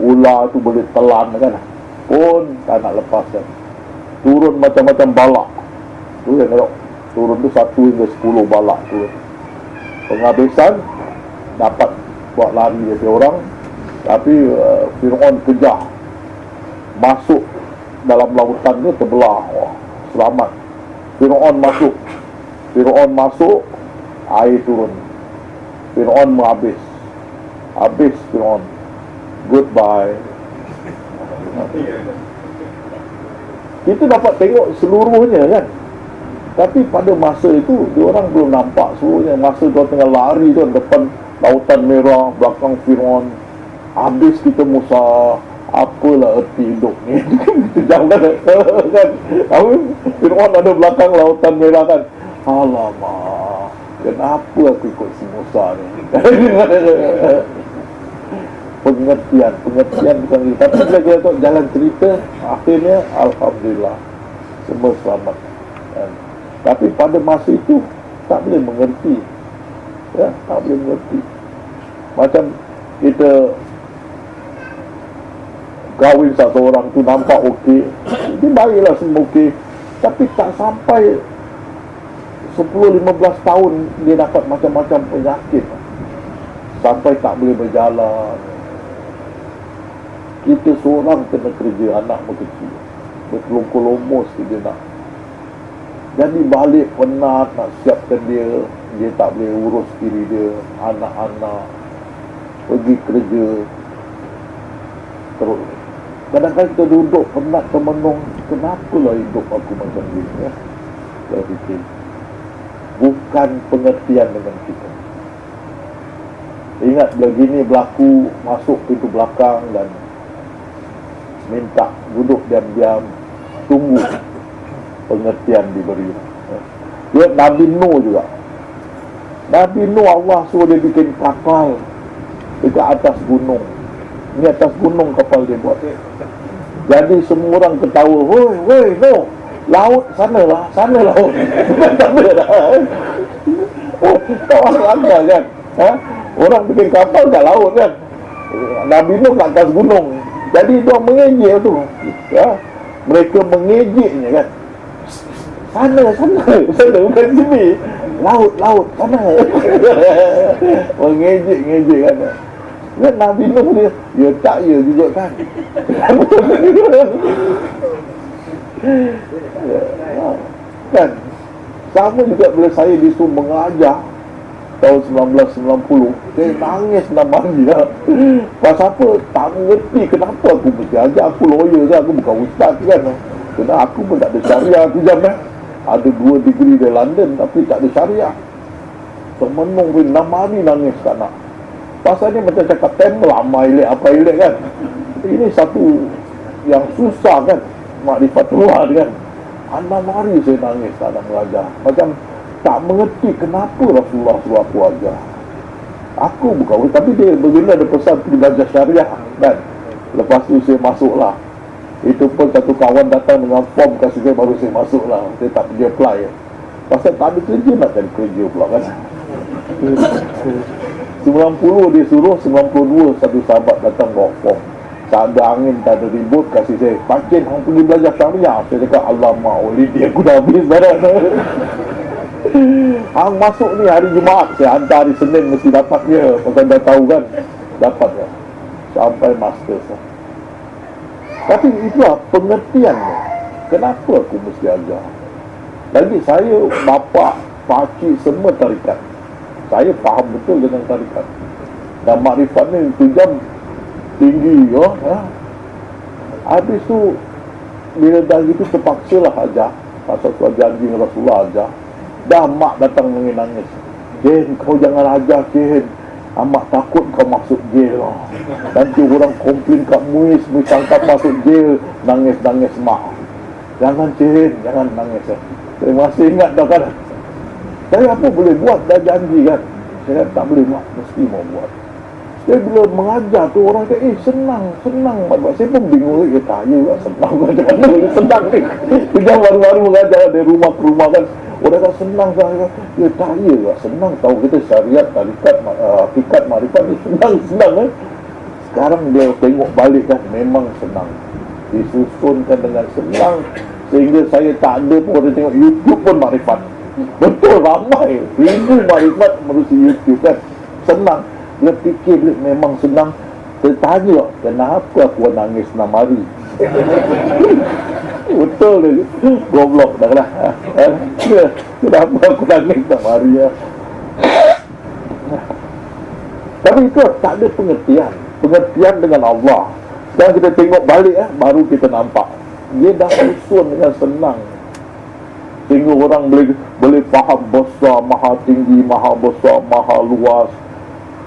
Ular tu boleh telan kan? Pun tak nak lepaskan turun macam-macam balak. Tu yang tengok turun tu satu hingga sepuluh balak tu. Penghabisan dapat buat lari dari orang. Tapi uh, Fir'aun kejar. Masuk dalam lautan tu terbelah. Wah, selamat. Fir'aun masuk. Fir'aun masuk air turun. Fir'aun habis habis Fir'aun. Goodbye. Kita dapat tengok seluruhnya kan tapi pada masa itu dia orang belum nampak seluruhnya masa dia tengah lari tu depan lautan merah belakang Fir'aun habis kita Musa. Apalah erti hidup ni? (laughs) Jangan kan? Fir'aun ada belakang lautan merah kan? Alamak kenapa aku ikut si Musa ni? (laughs) Pengertian pengertian bukan lagi tapi bila kita tengok jalan cerita akhirnya Alhamdulillah semua selamat. Kan? Tapi pada masa itu tak boleh mengerti. Ya tak boleh mengerti. Macam kita kahwin satu orang tu nampak okey dia baiklah semua okey. Tapi tak sampai 10-15 tahun dia dapat macam-macam penyakit. Sampai tak boleh berjalan. Kita seorang kena kerja anak berkecil berkelompo-lomos dia nak jadi balik penat nak siapkan dia dia tak boleh urus diri dia anak-anak pergi kerja. Terus kadang-kadang kita duduk penat termenung kenapa lah hidup aku macam ni ya? saya fikir bukan pengertian dengan kita. Ingat bila gini berlaku masuk pintu belakang dan minta duduk diam-diam tunggu pengertian diberi. Dia Nabi Nuh juga. Nabi Nuh Allah suruh dia bikin kapal dekat atas gunung. Ni atas gunung kapal dia buat. Jadi semua orang ketawa woi woi Nuh laut sana lah sana (laughs) laut tak ada dah ada kan? Ha? orang bikin kapal kat laut kan? Nabi Nuh kat atas gunung. Jadi dia mengejek tu ya. Mereka mengejeknya kan sana sana sana (laughs) bukan sini. Laut laut sana mengejek (laughs) mengejek kan. Kan Nabi Nuh dia? Ya tak ya juga kan. (laughs) Kan? Sama juga bila saya disuruh mengajar tahun 1990 saya nangis nak mandi lah pasal apa tak mengerti kenapa aku mesti ajar. Aku lawyer kan aku bukan ustaz kan. Kerana aku pun tak ada syariah aku jam eh ada dua degree di London tapi tak ada syariah semenung pun enam hari nangis tak nak pasal ni macam cakap tem lama ilik apa ilik kan ini satu yang susah kan makrifat luar kan enam hari saya nangis tak nak mengajar macam tak mengerti kenapa Rasulullah suruh aku ajar. Aku bukan tapi dia begini ada pesan belajar syariah kan. Lepas tu saya masuklah. Itu pun satu kawan datang dengan form kasih saya baru saya masuklah. Saya tak pergi apply. Pasal tak ada kerja nak cari kerja pula kan. 90 dia suruh 92 satu sahabat datang bawa form tak ada angin, tak ada ribut kasih saya pakin orang pergi belajar syariah saya cakap alamak oleh dia aku dah habis barang (laughs) Hang masuk ni hari Jumaat Saya hantar hari Senin mesti dapatnya Pasal dah tahu kan Dapat ya Sampai master sah. Tapi itulah pengertiannya Kenapa aku mesti ajar? Lagi saya Bapa Pakcik semua tarikat. Saya faham betul dengan tarikat. Dan makrifat ni Itu jam Tinggi ya, ya. Habis tu Bila dah gitu terpaksa lah ajar. Pasal tu janji Rasulullah ajar. Dah mak datang nangis-nangis Jen kau jangan ajar Jen Amak takut kau masuk jail lah. Nanti orang komplain kat Muiz Muiz tangkap masuk jail Nangis-nangis mak Jangan Jen Jangan nangis ya. Saya masih ingat dah kan Saya apa boleh buat Dah janji kan Saya tak boleh mak Mesti mau buat saya bila mengajar tu orang kata, eh senang, senang. Saya pun bingung lagi, tak ya senang. Macam mana (laughs) senang ni? Sejak baru-baru mengajar dari rumah ke rumah kan. Orang kata senang saya Ya tak ya lah senang tahu kita syariat tarikat uh, hakikat marifat ni senang (laughs) senang kan Sekarang dia tengok balik kan memang senang Disusunkan dengan senang Sehingga saya tak ada pun orang tengok YouTube pun marifat Betul ramai Ribu marifat melalui YouTube kan Senang Dia fikir dia memang senang. Saya tanya kenapa aku nangis enam hari (laughs) Betul dia. Goblok dah lah. Kenapa aku nangis tak mari ya? Tapi itu tak ada pengertian. Pengertian dengan Allah. Sekarang kita tengok balik eh, Baru kita nampak. Dia dah susun dengan senang. Sehingga orang boleh boleh faham besar, maha tinggi, maha besar, maha luas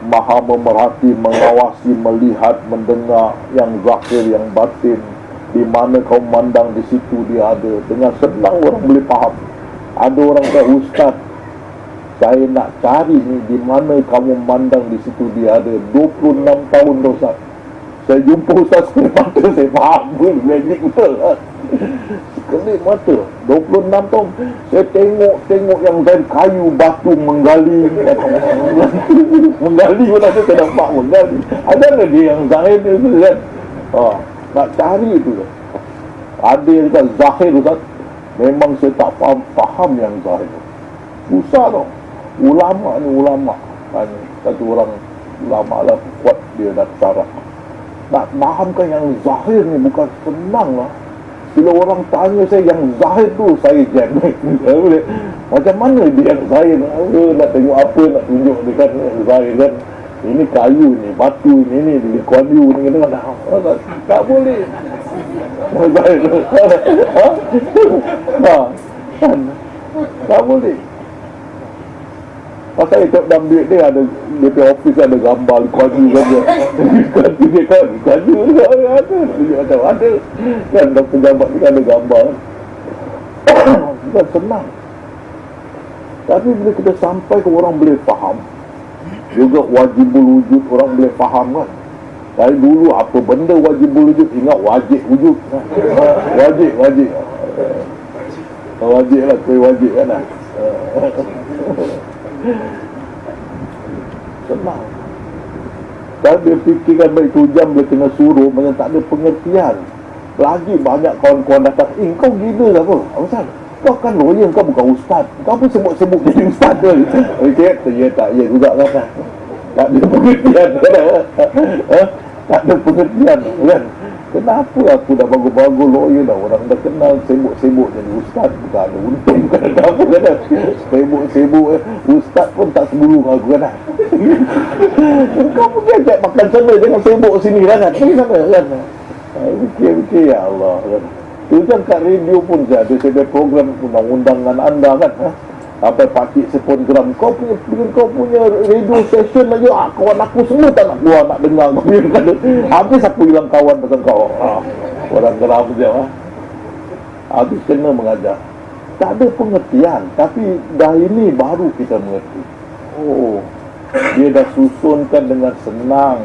Maha memerhati, mengawasi, melihat, mendengar Yang zahir, yang batin. Di mana kau memandang di situ dia ada. Dengan senang orang boleh faham. Ada orang kata ustaz saya nak cari ni di mana kamu memandang di situ dia ada. 26 tahun ustaz. Saya jumpa ustaz sekali mata saya faham. Pun magic sekali mata. 26 tahun. Saya tengok tengok yang dari kayu batu menggali. (laughs) Menggali pun saya nampak menggali. Ada dia yang zahir tu kan oh nak cari tu. Ada yang kata zahir Ustaz memang saya tak faham faham yang zahir susah tau. Ulama ni ulama. Kan satu orang ulama lah kuat dia nak cara nak fahamkan yang zahir ni bukan senang lah bila orang tanya saya yang zahir tu saya jam (laughs) macam mana dia yang zahir nak tengok apa nak tunjuk dia kan zahir kan ini kayu ni, batu ni, ni, ni kualiu ni, kena dah. Tak, tak boleh. (laughs) Baik. (laughs) ha? ha? Tak boleh. Pasal itu dalam duit dia ada dia punya office ada gambar kualiu kan dia. Dia kan, kualiu dia ada. Dia macam ada. Kan, dalam pejabat dia ada gambar. Bukan senang. Tapi bila kita sampai ke orang boleh faham, juga wajib wujud orang boleh faham kan dari dulu apa benda wajib wujud ingat wajib wujud wajib wajib wajib lah kue wajib kan lah senang dan dia fikirkan baik tu jam dia kena suruh macam tak ada pengertian. Lagi banyak kawan-kawan datang eh kau gila lah apa apa kau kan lawyer kau bukan ustaz. Kau pun sebut-sebut jadi ustaz tu? (laughs) Okey ya tak ya juga kan (laughs) tak ada pengertian. (laughs) Tak ada pengertian kan kenapa aku dah bagus-bagus lawyer dah orang dah kenal sibuk-sibuk jadi ustaz? Bukan ada untung bukan ada apa kan sibuk-sibuk eh. ustaz pun tak sebelum aku kan kau pergi ajak makan sana jangan sibuk sini kan pergi sana kan fikir-fikir ya Allah kan. Itu kan kat radio pun saya ada program undang-undangan anda kan. ha? Apa pakcik sepon gram kau punya kau punya radio session aja ah, kawan aku semua tak nak keluar nak dengar kau punya kata habis aku hilang kawan pasal kau. Ah, orang geram je ah. habis kena mengajar. Tak ada pengertian tapi dah ini baru kita mengerti. Oh dia dah susunkan dengan senang.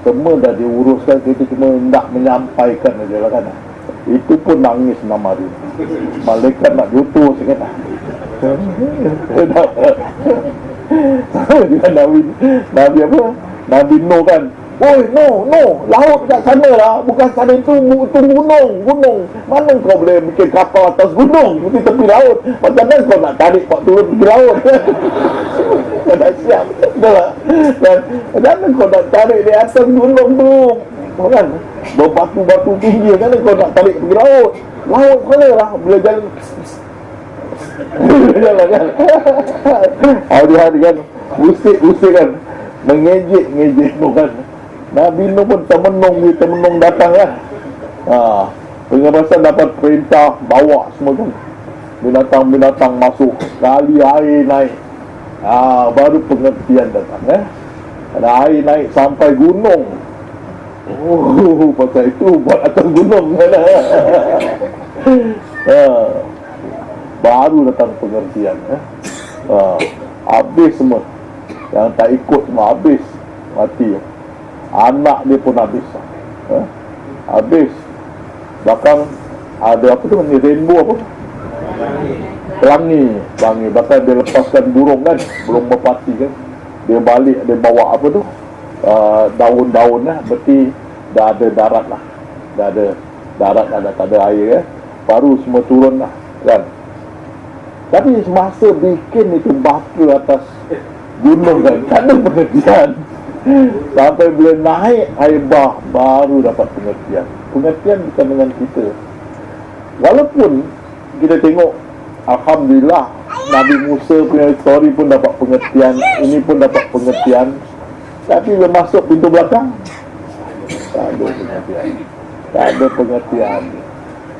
Semua dah diuruskan kita cuma nak menyampaikan aja lah kan. Itu pun nangis enam hari malaikat nak jatuh sikit dia Nabi Nabi apa? Nabi No kan? Oi, no, no, laut kat sana lah. Bukan sana itu, itu gunung, gunung. Mana kau boleh bikin kapal atas gunung? Di tepi laut. Macam mana kau nak tarik pak turun tepi laut? (laughs) Kau dah siap. Betul Dan, mana kau nak tarik di atas gunung tu? Kan? Berbatu-batu tinggi. Kan kau nak tarik pergi laut? Laut mana lah? Bila jalan hari-hari kan. Usik-usik kan. Mengejek-ngejek tu kan. Nabi Nuh pun temenung dia temenung datang kan. Ha, pengawasan dapat perintah bawa semua kan. Binatang-binatang masuk. Kali air naik. Ha, baru pengertian datang eh. Ada air naik sampai gunung. Oh, (laughs) pasal itu buat atas gunung kan? (laughs) ha. Baru datang pengertian eh? ha. Habis semua. Yang tak ikut semua habis Mati. Anak dia pun habis. Ha. Habis. Bahkan ada apa tu ni rainbow apa? Pelangi. Pelangi. Bahkan dia lepaskan burung kan? Belum berpati kan? Dia balik dia bawa apa tu? Uh, daun-daun lah berarti dah ada darat lah. Dah ada darat dah ada, tak ada air ya. baru semua turun lah kan tapi semasa bikin itu batu atas gunung kan (laughs) tak ada pengertian. Sampai bila naik air bah baru dapat pengertian. Pengertian bukan dengan kita. Walaupun kita tengok Alhamdulillah Nabi Musa punya story pun dapat pengertian ini pun dapat pengertian. Tapi bila masuk pintu belakang tak ada pengertian. Tak ada pengertian.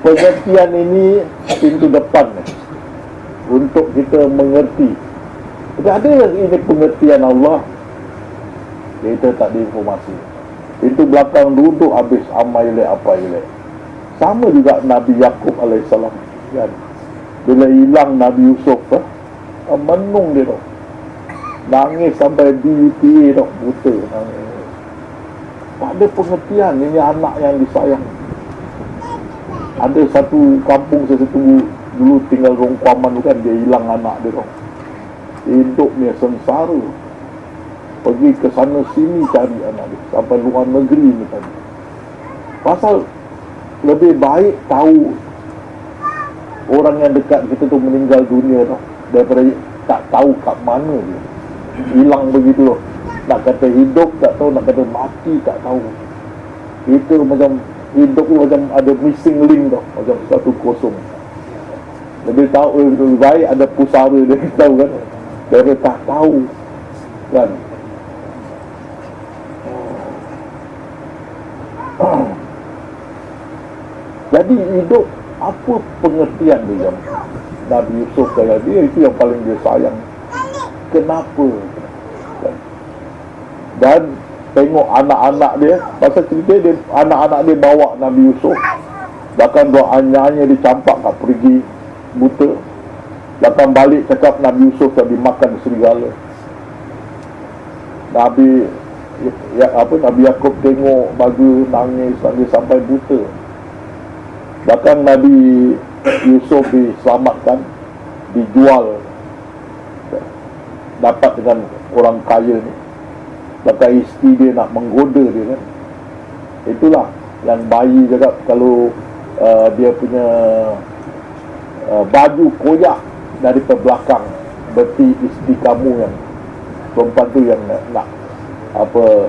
Pengertian ini pintu depan untuk kita mengerti. Tidak ada ini pengertian Allah. Kita tak ada informasi pintu belakang duduk habis amai ilai apa ilai sama juga Nabi Yaakob alaihissalam. Kan? Bila hilang Nabi Yusuf eh, menung dia tu nangis sampai UTA tu buta nangis. Ada pengertian ini anak yang disayang. Ada satu kampung saya tunggu dulu tinggal rongkuaman tu kan dia hilang anak dia tu. Hidup dia sengsara. Pergi ke sana sini cari anak dia. Sampai luar negeri ni tadi. Pasal lebih baik tahu orang yang dekat kita tu meninggal dunia tu daripada tak tahu kat mana dia. Hilang begitu loh. Nak kata hidup tak tahu nak kata mati tak tahu. Itu macam hidup tu macam ada missing link tu macam satu kosong lebih tahu lebih baik ada pusara dia (laughs) tahu kan? Daripada tak tahu kan? (clears throat) Jadi hidup apa pengertian dia Nabi Yusuf kaya dia itu yang paling dia sayang. Kenapa? Dan tengok anak-anak dia pasal cerita dia anak-anak dia bawa Nabi Yusuf. Bahkan doa nyanyi dicampak kat pergi buta datang balik cakap Nabi Yusuf dah dimakan serigala. Nabi ya, apa Nabi Yaakob tengok bagi nangis nangis sampai buta. Bahkan Nabi Yusuf diselamatkan Dijual. Dapat dengan orang kaya ni. Bahkan isteri dia nak menggoda dia kan. Itulah Yang bayi cakap Kalau uh, dia punya uh, Baju koyak Dari belakang. Berarti isteri kamu yang Perempuan tu yang nak, nak Apa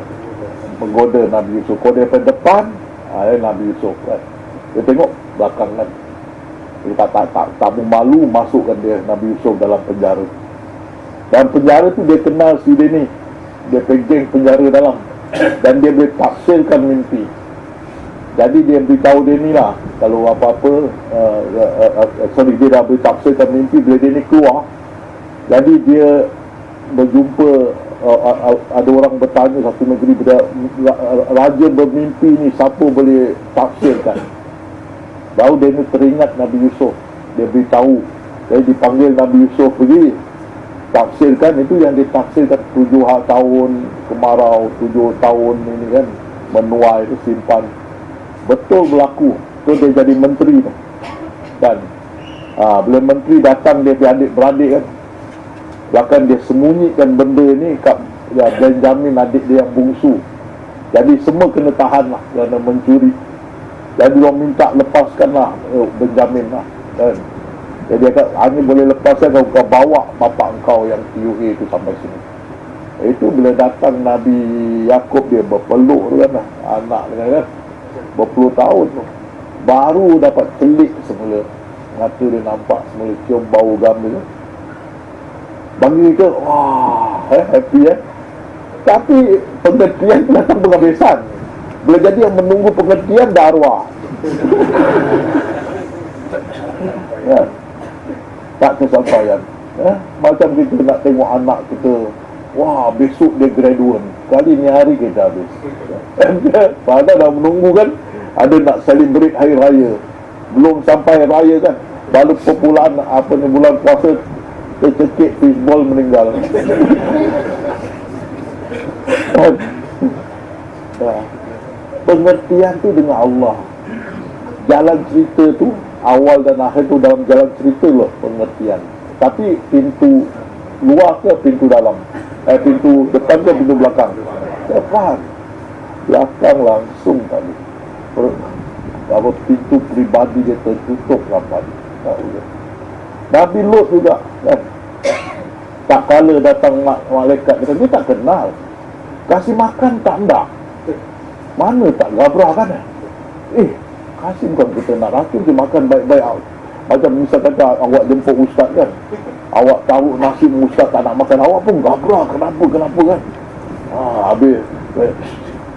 Menggoda Nabi Yusuf. Kalau daripada depan uh, Nabi Yusuf kan. Dia tengok belakang kan. Dia tak, tak, tak, tak malu masukkan dia Nabi Yusuf dalam penjara. Dan penjara tu dia kenal si dia ni. Dia pegang penjara dalam. Dan dia boleh tafsirkan mimpi jadi dia beritahu dia ni lah kalau apa-apa uh, uh, uh, uh, sorry dia dah boleh tafsirkan mimpi bila dia ni keluar. Jadi dia berjumpa uh, uh, uh, ada orang bertanya satu negeri raja bermimpi ni siapa boleh tafsirkan? Baru dia ni teringat Nabi Yusuf. Dia beritahu Jadi dipanggil Nabi Yusuf pergi Tafsirkan. Itu yang ditafsirkan Tujuh tahun kemarau Tujuh tahun ini kan Menuai itu simpan Betul berlaku Itu dia jadi menteri tu. Dan ha, Bila menteri datang dia adik beradik kan. Bahkan dia sembunyikan benda ni kat ya, Benjamin adik dia yang bungsu. Jadi semua kena tahan lah Kerana mencuri. Jadi orang minta lepaskanlah eh, Benjamin lah kan? Jadi dia kata hanya boleh lepaskan kalau kau bawa bapak kau yang TUA itu sampai sini. Itu bila datang Nabi Yaakob dia berpeluk tu kan Anak dia kan Berpuluh tahun tu Baru dapat celik semula. Mata dia nampak semula cium bau gamil Bagi ke Wah eh, happy eh. Tapi pengertian datang penghabisan boleh jadi yang menunggu pengertian dah arwah. (laughs) Ya. Tak kesampaian. Ya. Macam kita nak tengok anak kita Wah besok dia graduate. Kali ni hari kita habis. (laughs) Padahal dah menunggu kan Ada nak celebrate hari raya. Belum sampai raya kan Baru perpulaan apa ni bulan puasa Tercekik fishball meninggal. (laughs) Ya. Pengertian tu dengan Allah. Jalan cerita tu awal dan akhir tu dalam jalan cerita lah pengertian. Tapi pintu luar ke pintu dalam? Eh pintu depan ke pintu belakang? Depan. Belakang langsung tadi apa pintu pribadi dia tertutup rapat. Nabi Lut juga kan? Tak kala datang malaikat dia tak kenal. Kasih makan tak enggak mana tak? Gabrah kan? Eh kasih bukan kita nak. Rakim dia makan baik-baik. Macam misal kata awak jemput ustaz kan? Awak tahu nasi ustaz tak nak makan awak pun gabra kenapa kenapa kan? Ah, habis eh,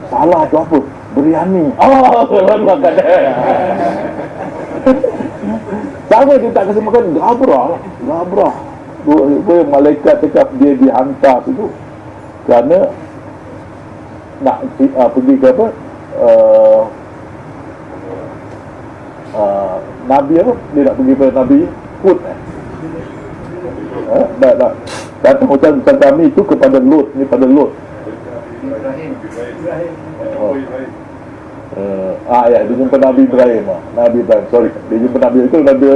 salah tu apa biryani ah kalau makan sama dia tak kasih makan gabra lah gabra Boleh malaikat cakap dia dihantar situ kerana nak uh, pergi ke apa? Uh, uh, Nabi apa? Dia nak pergi pada Nabi Hud eh? eh tak tak datang macam macam kami itu kepada Lut ni pada Lut oh. Uh, ah ya dia jumpa Nabi Ibrahim ah. Nabi Ibrahim sorry. Dia jumpa Nabi itu Nabi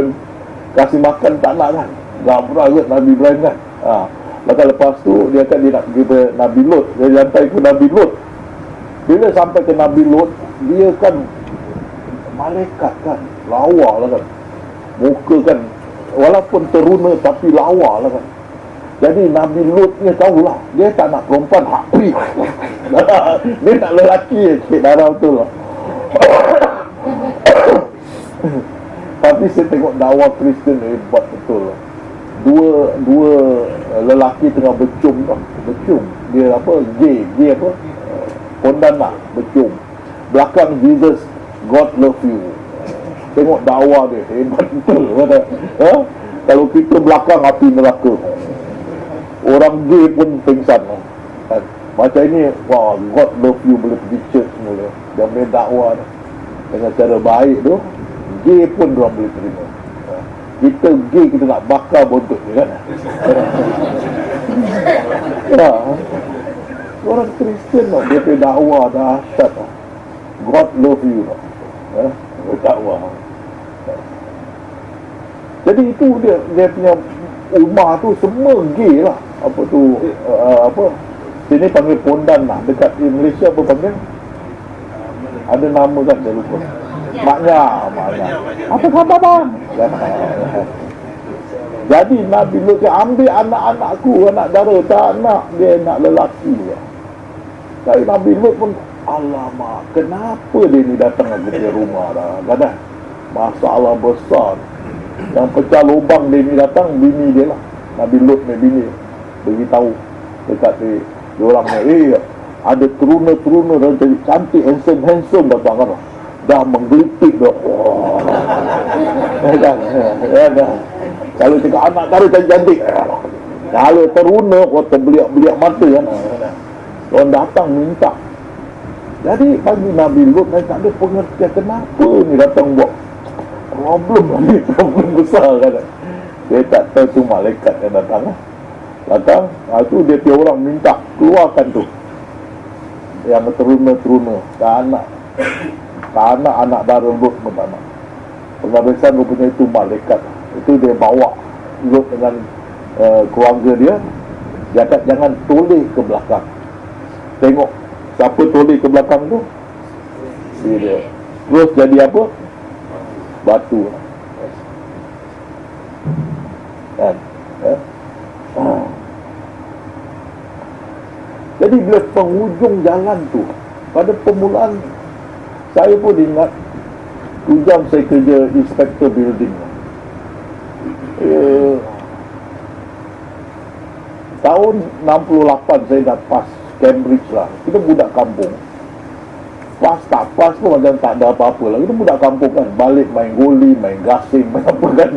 kasih makan tak nak kan? Gabra kot Nabi Ibrahim kan? Ah. Maka lepas tu dia kan dia nak pergi ke Nabi Lut. Dia sampai ke Nabi Lut. Bila sampai ke Nabi Lut Dia kan Malaikat kan? Lawa lah kan? Muka kan? Walaupun teruna tapi lawa lah kan? Jadi Nabi Lut ni tahulah Dia tak nak perempuan hapi (laughs) Dia tak lelaki Cik darah betul lah (coughs) Tapi saya tengok dakwah Kristen hebat betul. Lah dua dua uh, lelaki tengah bercum tau bercum dia apa? Gay gay apa? Pondan lah bercum belakang Jesus God love you. Tengok dakwah dia hebat betul. (laughs) Ha? kalau kita belakang api neraka. Orang gay pun pingsan kan? Macam ini wah God love you boleh pergi church semula. Dia boleh dakwah dengan cara baik tu gay pun orang boleh terima. Kita gay kita nak bakar bontot ni kan? (laughs) Ya. Orang Kristen lah. Dia punya dakwah dahsyat lah. God love you lah. Ya dakwah. Jadi itu dia dia punya rumah tu semua gay lah. Apa tu uh, apa sini panggil pondan lah. Dekat di Malaysia apa panggil. Ada nama kan saya lupa. Maknya maknya. Apa khabar bang? (laughs) Jadi Nabi Lut ambil anak-anakku anak dara tak nak dia nak lelaki tapi Nabi Lut pun alamak kenapa dia ni datang ke dia rumah dah? Kadang masalah besar. Yang pecah lubang dia ni datang bini dia lah. Nabi Lut ni bini. Beritahu dekat dia orang ni eh ada teruna-teruna dan jadi cantik handsome-handsome datang kan dah menggelitik dah. Ya kan? Kalau cakap anak dara cantik-cantik. Kalau teruna, kau terbeliak-beliak mata kan. Orang datang minta. Jadi bagi Nabi Lut, saya tak ada pengertian kenapa ni datang buat problem ni, (laughs) problem besar kan. Dia tak tahu tu malaikat yang datang. Lah. Datang, ha, tu dia pergi orang minta, keluarkan tu. Yang teruna-teruna, dan anak. Tak nak anak darah Lut pun tak nak Penghabisan rupanya itu malaikat. Itu dia bawa Lut dengan uh, keluarga dia. Dia kata jangan toleh ke belakang. Tengok Siapa toleh ke belakang tu Dia. Terus jadi apa? Batu. Kan? Jadi bila penghujung jalan tu Pada permulaan saya pun ingat tu jam saya kerja inspector building. Eh, tahun 68 saya dah pas Cambridge lah. Kita budak kampung. Pas tak pas pun macam tak ada apa-apa lah. Kita budak kampung kan balik main goli main gasing (laughs) main apa kan.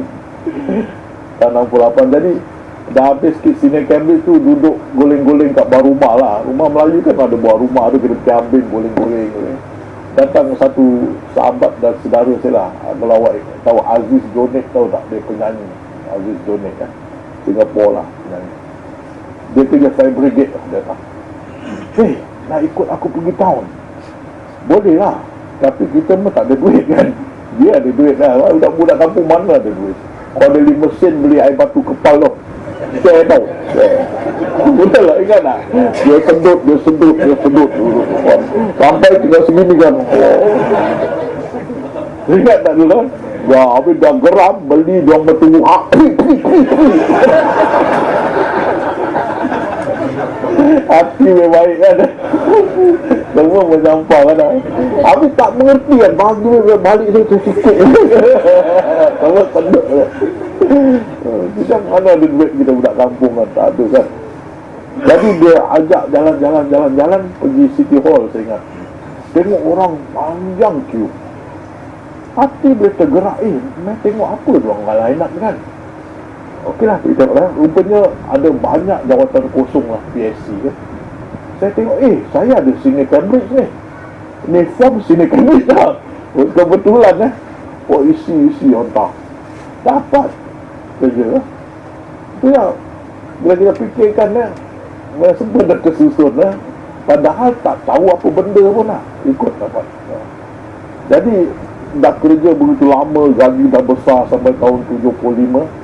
Tahun 68 jadi dah habis ke sini Cambridge tu duduk goling-goling kat bawah rumah lah. Rumah Melayu kan ada buah rumah tu pergi ambil goling-goling datang satu sahabat dan saudara saya lah melawat. Tahu Aziz Jonet tahu tak dia penyanyi? Aziz Jonet kan Singapura lah penyanyi. Dia kerja fire brigade lah datang hey nak ikut aku pergi town? Boleh lah tapi kita pun tak ada duit kan. Dia ada duit lah budak-budak kampung mana ada duit? Kalau beli mesin beli air batu kepal tu saya tahu Betul lah ingat tak? Dia sedut Dia sedut Dia sedut. Sampai tinggal segini kan. Ingat tak dulu? Ya habis dah geram Beli dia orang bertunggu Hati baik kan Semua menyampah kan Habis tak mengerti kan Bagi balik dia tu sikit. (laughs) Sama pendek kan? Kita mana ada duit kita budak kampung kan? Tak ada kan? Jadi dia ajak jalan-jalan Jalan-jalan pergi City Hall saya ingat. Tengok orang panjang queue. Hati dia tergerak Eh, main tengok apa tu orang lain nak kan? Okeylah, kita tengok lah. Rupanya ada banyak jawatan kosong lah PSC kan. Saya tengok, eh, saya ada sini Cambridge ni. Ni form sini Cambridge lah. Kebetulan eh. Oh, isi-isi otak. Dapat kerja. Itu ya, bila kita fikirkan eh, Masa pun dah kesusun eh. Padahal tak tahu apa benda pun lah. Ikut dapat. Jadi, dah kerja begitu lama, gaji dah besar sampai tahun 75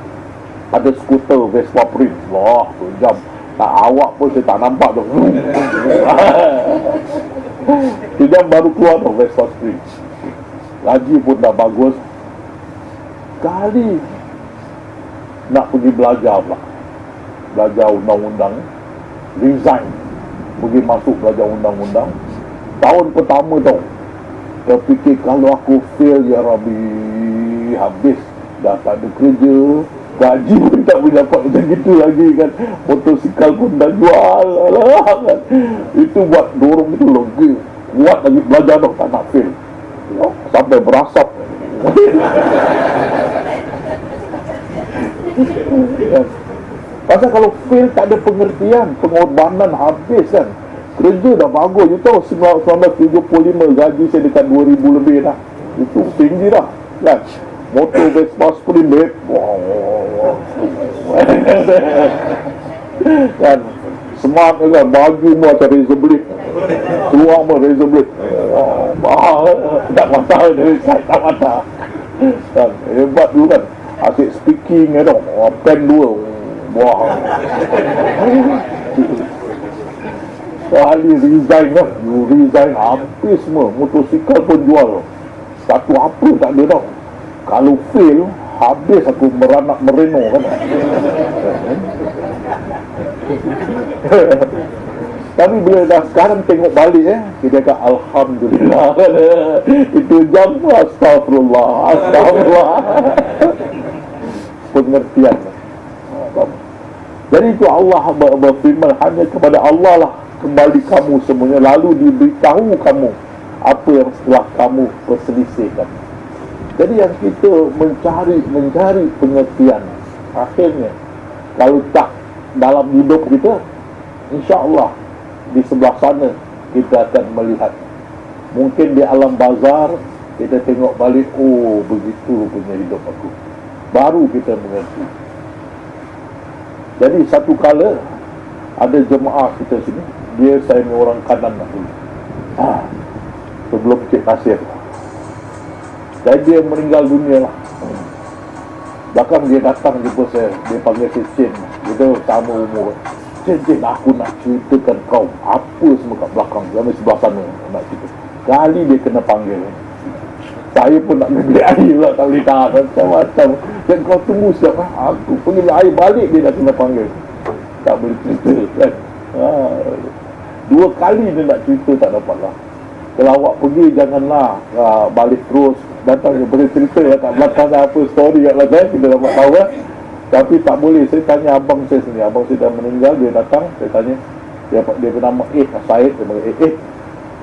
ada skuter Vespa Prince wah tu jam tak awak pun saya tak nampak tu. Tu jam baru keluar tu Vespa Prince gaji pun dah bagus. Kali nak pergi belajar pula. Belajar undang-undang. Resign. Pergi masuk belajar undang-undang. Tahun pertama tu saya fikir kalau aku fail ya Rabbi habis. Dah tak ada kerja gaji pun tak boleh dapat macam gitu lagi kan? Motosikal pun dah jual. Alah (laughs) kan itu buat dorong itu lagi kuat lagi belajar dong tak nak fail. Sampai berasap. Kan? (laughs) pasal kalau fail tak ada pengertian pengorbanan habis kan? Kerja dah bagus. You tahu 1975 gaji saya dekat 2000 lebih dah. Itu tinggi dah. Kan motor Vespa Sprint babe wow. kan? Smart kan? Baju mu macam razor blade. Keluar mu razor blade. Mahal tak mata dari side tak mata kan? Hebat dulu kan? Asyik speaking ya dong oh, pen dua. Wah. Sekali resign kan? You resign habis semua Motosikal pun jual. Satu apa tak ada tau kalau fail habis aku meranak mereno kan? Tapi bila dah sekarang tengok balik eh kita kata alhamdulillah. Itu jam astagfirullah astagfirullah pengertian. Jadi itu Allah berfirman hanya kepada Allah lah kembali kamu semuanya. Lalu diberitahu kamu apa yang telah kamu perselisihkan jadi yang kita mencari mencari pengertian akhirnya kalau tak dalam hidup kita insya-Allah di sebelah sana kita akan melihat. Mungkin di alam bazar kita tengok balik oh begitu punya hidup aku. Baru kita mengerti. Jadi satu kala ada jemaah kita sini dia saya ni orang kanan dulu ah, sebelum Cik Nasir dan dia meninggal dunia lah. Bahkan dia datang jumpa saya. Dia panggil saya Cin Kita sama umur. Cin, Cin aku nak ceritakan kau Apa semua kat belakang. Jangan sebelah sana nak cerita. Kali dia kena panggil Saya pun nak beli (laughs) air lah Tak boleh tahan Macam-macam. Dan kau tunggu siapa Aku pergi air balik Dia dah kena panggil. Tak boleh cerita kan? Ha. Dua kali dia nak cerita Tak dapat lah Kalau awak pergi Janganlah uh, Balik terus. Datang daripada cerita ya, kat belakang apa story kat belakang kita dapat tahu kan tapi tak boleh saya tanya abang saya sendiri. Abang saya dah meninggal dia datang saya tanya. Dia dia bernama Eh Said dia panggil Eh, eh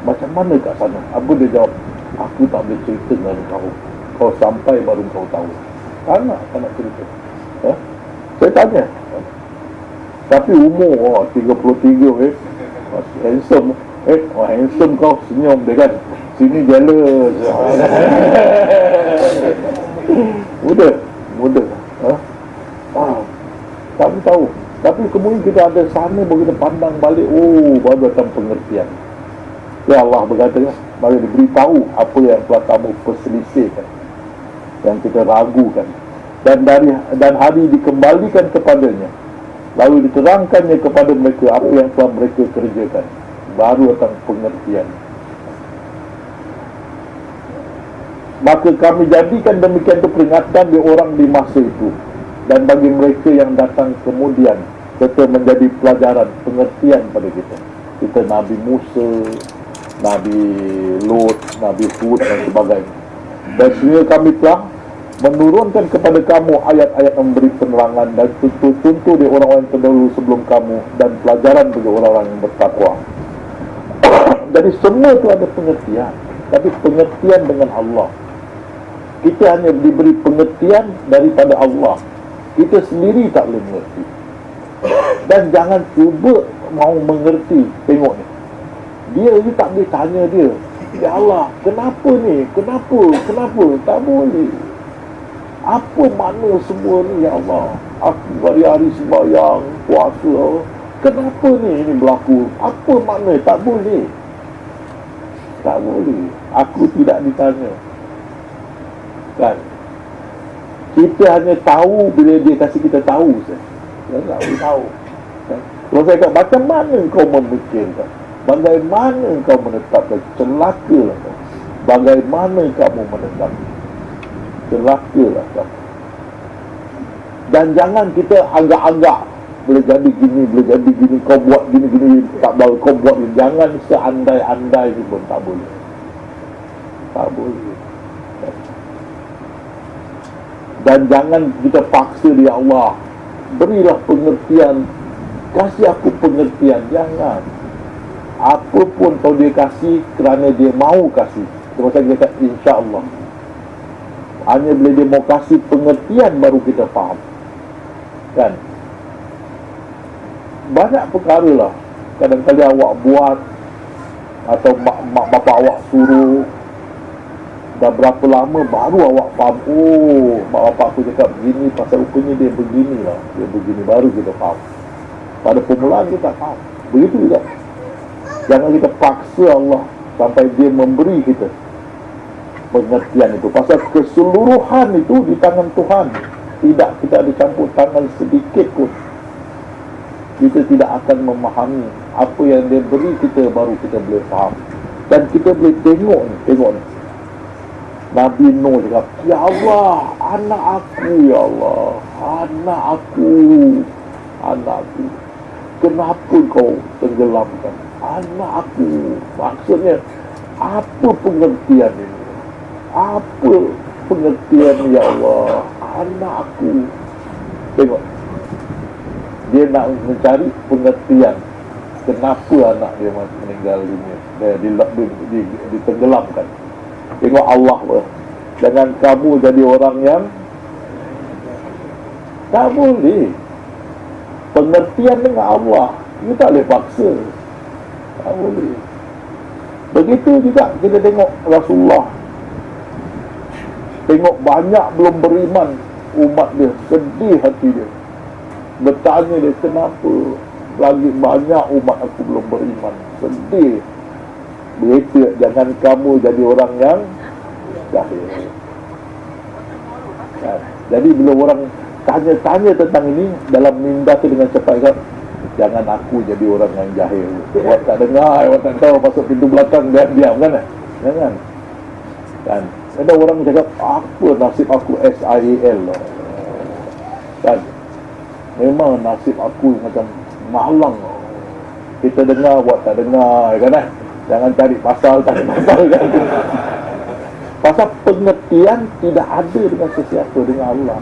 macam mana kat sana? Apa dia jawab? Aku tak boleh cerita dengan kau. Kau sampai baru kau tahu. Tak nak tak nak cerita. Ya? saya tanya. Tapi umur oh, 33 eh. Handsome eh oh, handsome kau senyum dia kan. Sini jealous (laughs) Muda Muda. Ha? ah, Tak tahu. Tapi kemudian kita ada sana Baru kita pandang balik Oh baru datang pengertian. Ya Allah berkata Mari diberitahu Apa yang telah kamu perselisihkan Yang kita ragukan. Dan dari dan hari dikembalikan kepadanya lalu diterangkannya kepada mereka apa yang telah mereka kerjakan baru datang pengertian maka kami jadikan demikian itu peringatan di orang di masa itu dan bagi mereka yang datang kemudian serta menjadi pelajaran pengertian pada kita. Kita Nabi Musa, Nabi Lut, Nabi Hud dan sebagainya. Dan sebenarnya kami telah menurunkan kepada kamu ayat-ayat yang memberi penerangan dan contoh-contoh di orang-orang terdahulu sebelum kamu dan pelajaran bagi orang-orang yang bertakwa. Jadi semua itu ada pengertian. Tapi pengertian dengan Allah. Kita hanya diberi pengertian daripada Allah. Kita sendiri tak boleh mengerti. Dan jangan cuba mau mengerti. Tengok ni. Dia ni tak boleh tanya dia. Ya Allah, kenapa ni? Kenapa? Kenapa? Tak boleh. Apa makna semua ni ya Allah? Aku hari-hari sembahyang, puasa. Kenapa ni ini berlaku? Apa makna? Tak boleh. Tak boleh. Aku tidak ditanya. Kan? Kita hanya tahu bila dia kasih kita tahu saja. Dia tak boleh tahu. Kan? Kalau saya kata, macam mana kau memikirkan? Bagaimana kau menetapkan? Celakalah kau. Bagaimana kamu menetapkan? celakalah kamu. Dan jangan kita agak-agak boleh jadi gini, boleh jadi gini, kau buat gini, gini, tak boleh, kau buat gini. Jangan seandai-andai ni pun tak boleh. Tak boleh. Dan jangan kita paksa dia Allah. Berilah pengertian. Kasih aku pengertian. Jangan. Apapun kau dia kasih kerana dia mau kasih. Terus saya kata insya-Allah. Hanya bila dia mau kasih pengertian baru kita faham Kan Banyak perkara lah. Kadang-kadang awak buat Atau mak, mak bapak awak suruh. Dah berapa lama baru awak faham Oh mak bapak aku cakap begini Pasal rupanya dia begini lah. Dia begini baru kita faham. Pada permulaan kita tak faham. Begitu juga. Jangan kita paksa Allah Sampai dia memberi kita pengertian itu. Pasal keseluruhan itu di tangan Tuhan. Tidak kita ada campur tangan sedikit pun kita tidak akan memahami apa yang dia beri kita baru kita boleh faham. Dan kita boleh tengok ni tengok ni. Nabi Nuh cakap Ya Allah anak aku Ya Allah anak aku anak aku. Kenapa kau tenggelamkan anak aku? Maksudnya apa pengertian ini? Apa pengertian ya Allah anak aku? Tengok dia nak mencari pengertian kenapa anak dia meninggal dunia. Dia di, di, di, ditenggelamkan. Tengok Allah apa jangan kamu jadi orang yang tak boleh. Pengertian dengan Allah. Kita tak boleh paksa. Tak boleh. Begitu juga kita tengok Rasulullah. Tengok banyak belum beriman. Umat dia sedih hati dia bertanya dia kenapa lagi banyak umat aku belum beriman? Sedih. Berita jangan kamu jadi orang yang jahil. Kan? jadi bila orang tanya-tanya tentang ini dalam minda tu dengan cepat kan jangan aku jadi orang yang jahil. Awak tak dengar awak tak tahu masuk pintu belakang dia diam kan? Jangan. Kan? Ada orang cakap apa nasib aku SIAL lah. Kan? Memang nasib aku macam malang. Kita dengar buat tak dengar kan eh? Jangan cari pasal tak pasal (laughs) kan. Pasal pengertian tidak ada dengan sesiapa dengan Allah.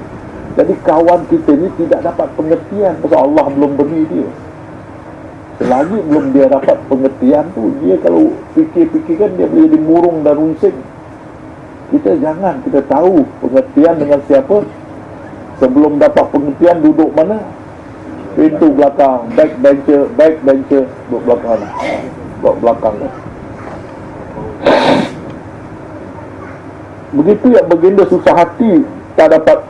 Jadi kawan kita ni tidak dapat pengertian pasal Allah belum beri dia. Selagi belum dia dapat pengertian tu, dia kalau fikir-fikir kan dia boleh dimurung dan runsing kita jangan kita tahu pengertian dengan siapa sebelum dapat pengertian duduk mana? Pintu belakang. Back bencher back bencher. Duduk belakang duduk belakang begitu ya baginda susah hati tak dapat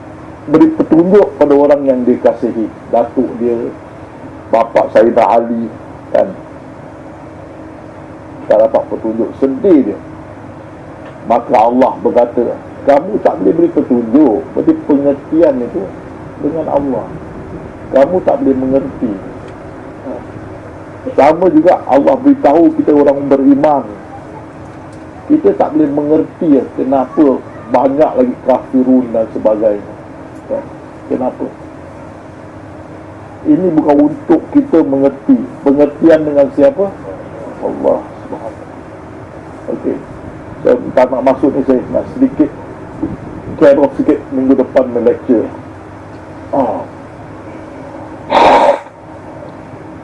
beri petunjuk pada orang yang dikasihi. Datuk dia bapak Sayyidah Ali kan? Tak dapat petunjuk. Sedih dia. Maka Allah berkata Kamu tak boleh beri petunjuk Berarti pengertian itu Dengan Allah. Kamu tak boleh mengerti. Sama juga Allah beritahu kita orang beriman. Kita tak boleh mengerti Kenapa banyak lagi kafirun dan sebagainya. Kenapa? Ini bukan untuk kita mengerti. Pengertian dengan siapa? Allah Subhanahu Okey. Saya tak nak masuk ni saya nak sedikit care sikit minggu depan lecture. Ah.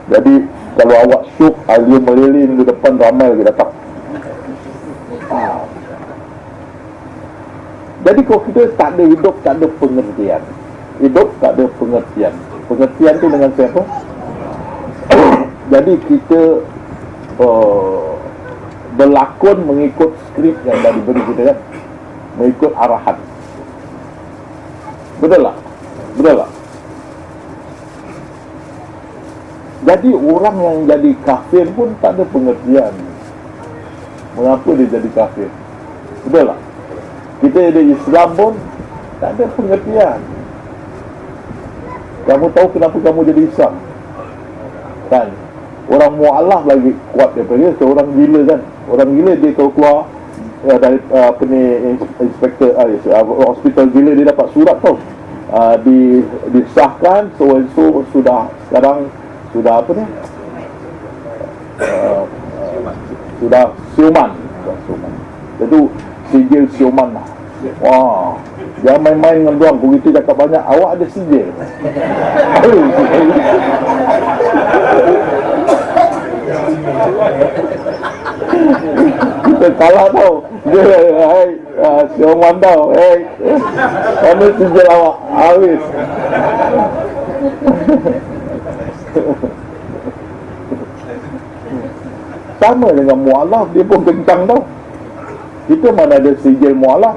Jadi kalau awak syuk Alia melili minggu depan ramai lagi datang ah. Jadi kalau kita tak ada hidup Tak ada pengertian Hidup tak ada pengertian Pengertian tu dengan siapa? (coughs) Jadi kita uh, Berlakon mengikut skrip yang dah diberi kita kan Mengikut arahan Betul tak? Betul tak? Jadi orang yang jadi kafir pun tak ada pengertian Mengapa dia jadi kafir Betul tak? Kita ada Islam pun tak ada pengertian Kamu tahu kenapa kamu jadi Islam? Kan? Orang mu'alaf lagi kuat daripada dia Seorang gila kan? Orang gila dia kalau keluar ya, dari uh, apa ni inspektor uh, uh, hospital gila dia dapat surat tau uh, di disahkan so so sudah sekarang sudah apa ni? Uh, uh, sudah siuman. Sudah siuman. Itu sijil siuman lah. Wah. Jangan main-main dengan doang. Begitu cakap banyak. Awak ada sijil. (laughs) Kita kalah tau. Dia, hai, uh, siuman tau. Hey, mana sijil awak? Habis. Sama dengan mu'alaf Dia pun kencang tau Kita mana ada sijil mu'alaf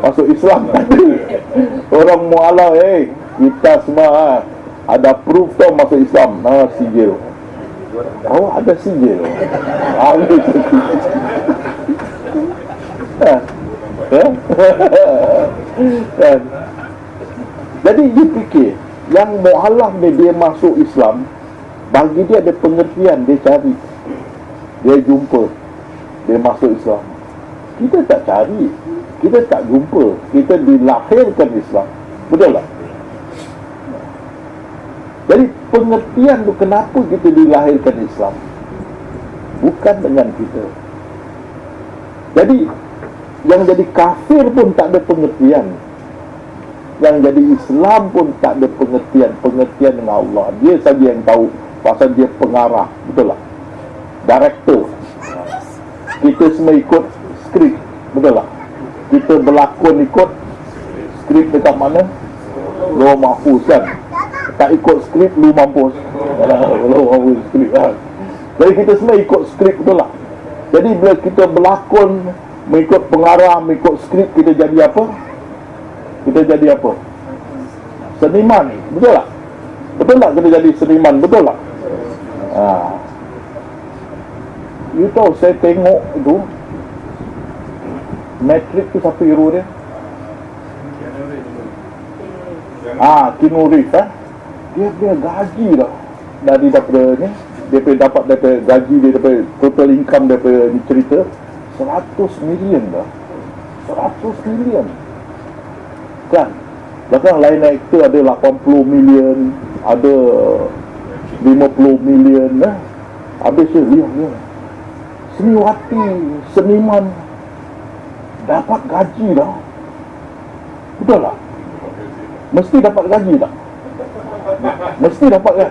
Masuk Islam tadi Orang mu'alaf eh hey, Kita semua ha, Ada proof tau masuk Islam ha, Sijil Oh ada sijil Ada sijil Jadi dia fikir Yang mu'alaf ni dia masuk Islam bagi dia ada pengertian dia cari. Dia jumpa dia masuk Islam. Kita tak cari kita tak jumpa. Kita dilahirkan Islam. Betul tak jadi pengertian tu kenapa kita dilahirkan Islam? Bukan dengan kita. Jadi yang jadi kafir pun tak ada pengertian. Yang jadi Islam pun tak ada pengertian. Pengertian dengan Allah. Dia saja yang tahu pasal dia pengarah. Betul tak? Director. Kita semua ikut skrip. Betul tak? Kita berlakon ikut skrip dekat mana? Lu mampus kan tak ikut skrip lu mampus. Lu mampus skrip kan jadi kita semua ikut skrip betul tak jadi bila kita berlakon mengikut pengarah mengikut skrip kita jadi apa? Kita jadi apa? Seniman betul tak? Betul tak kita jadi seniman? Betul tak? Ha. You tahu saya tengok itu Matrix tu siapa hero dia? Ah, Keanu Reeves eh? Dia dia gaji dah Dari daripada ni Dia pergi dapat daripada gaji dia daripada Total income daripada ni cerita 100 million dah 100 million Kan Bahkan lain aktor ada 80 million Ada 50 million eh? Habis je lihat ya. Seniwati Seniman Dapat gaji dah Betul tak? Mesti dapat gaji tak? Mesti dapat kan?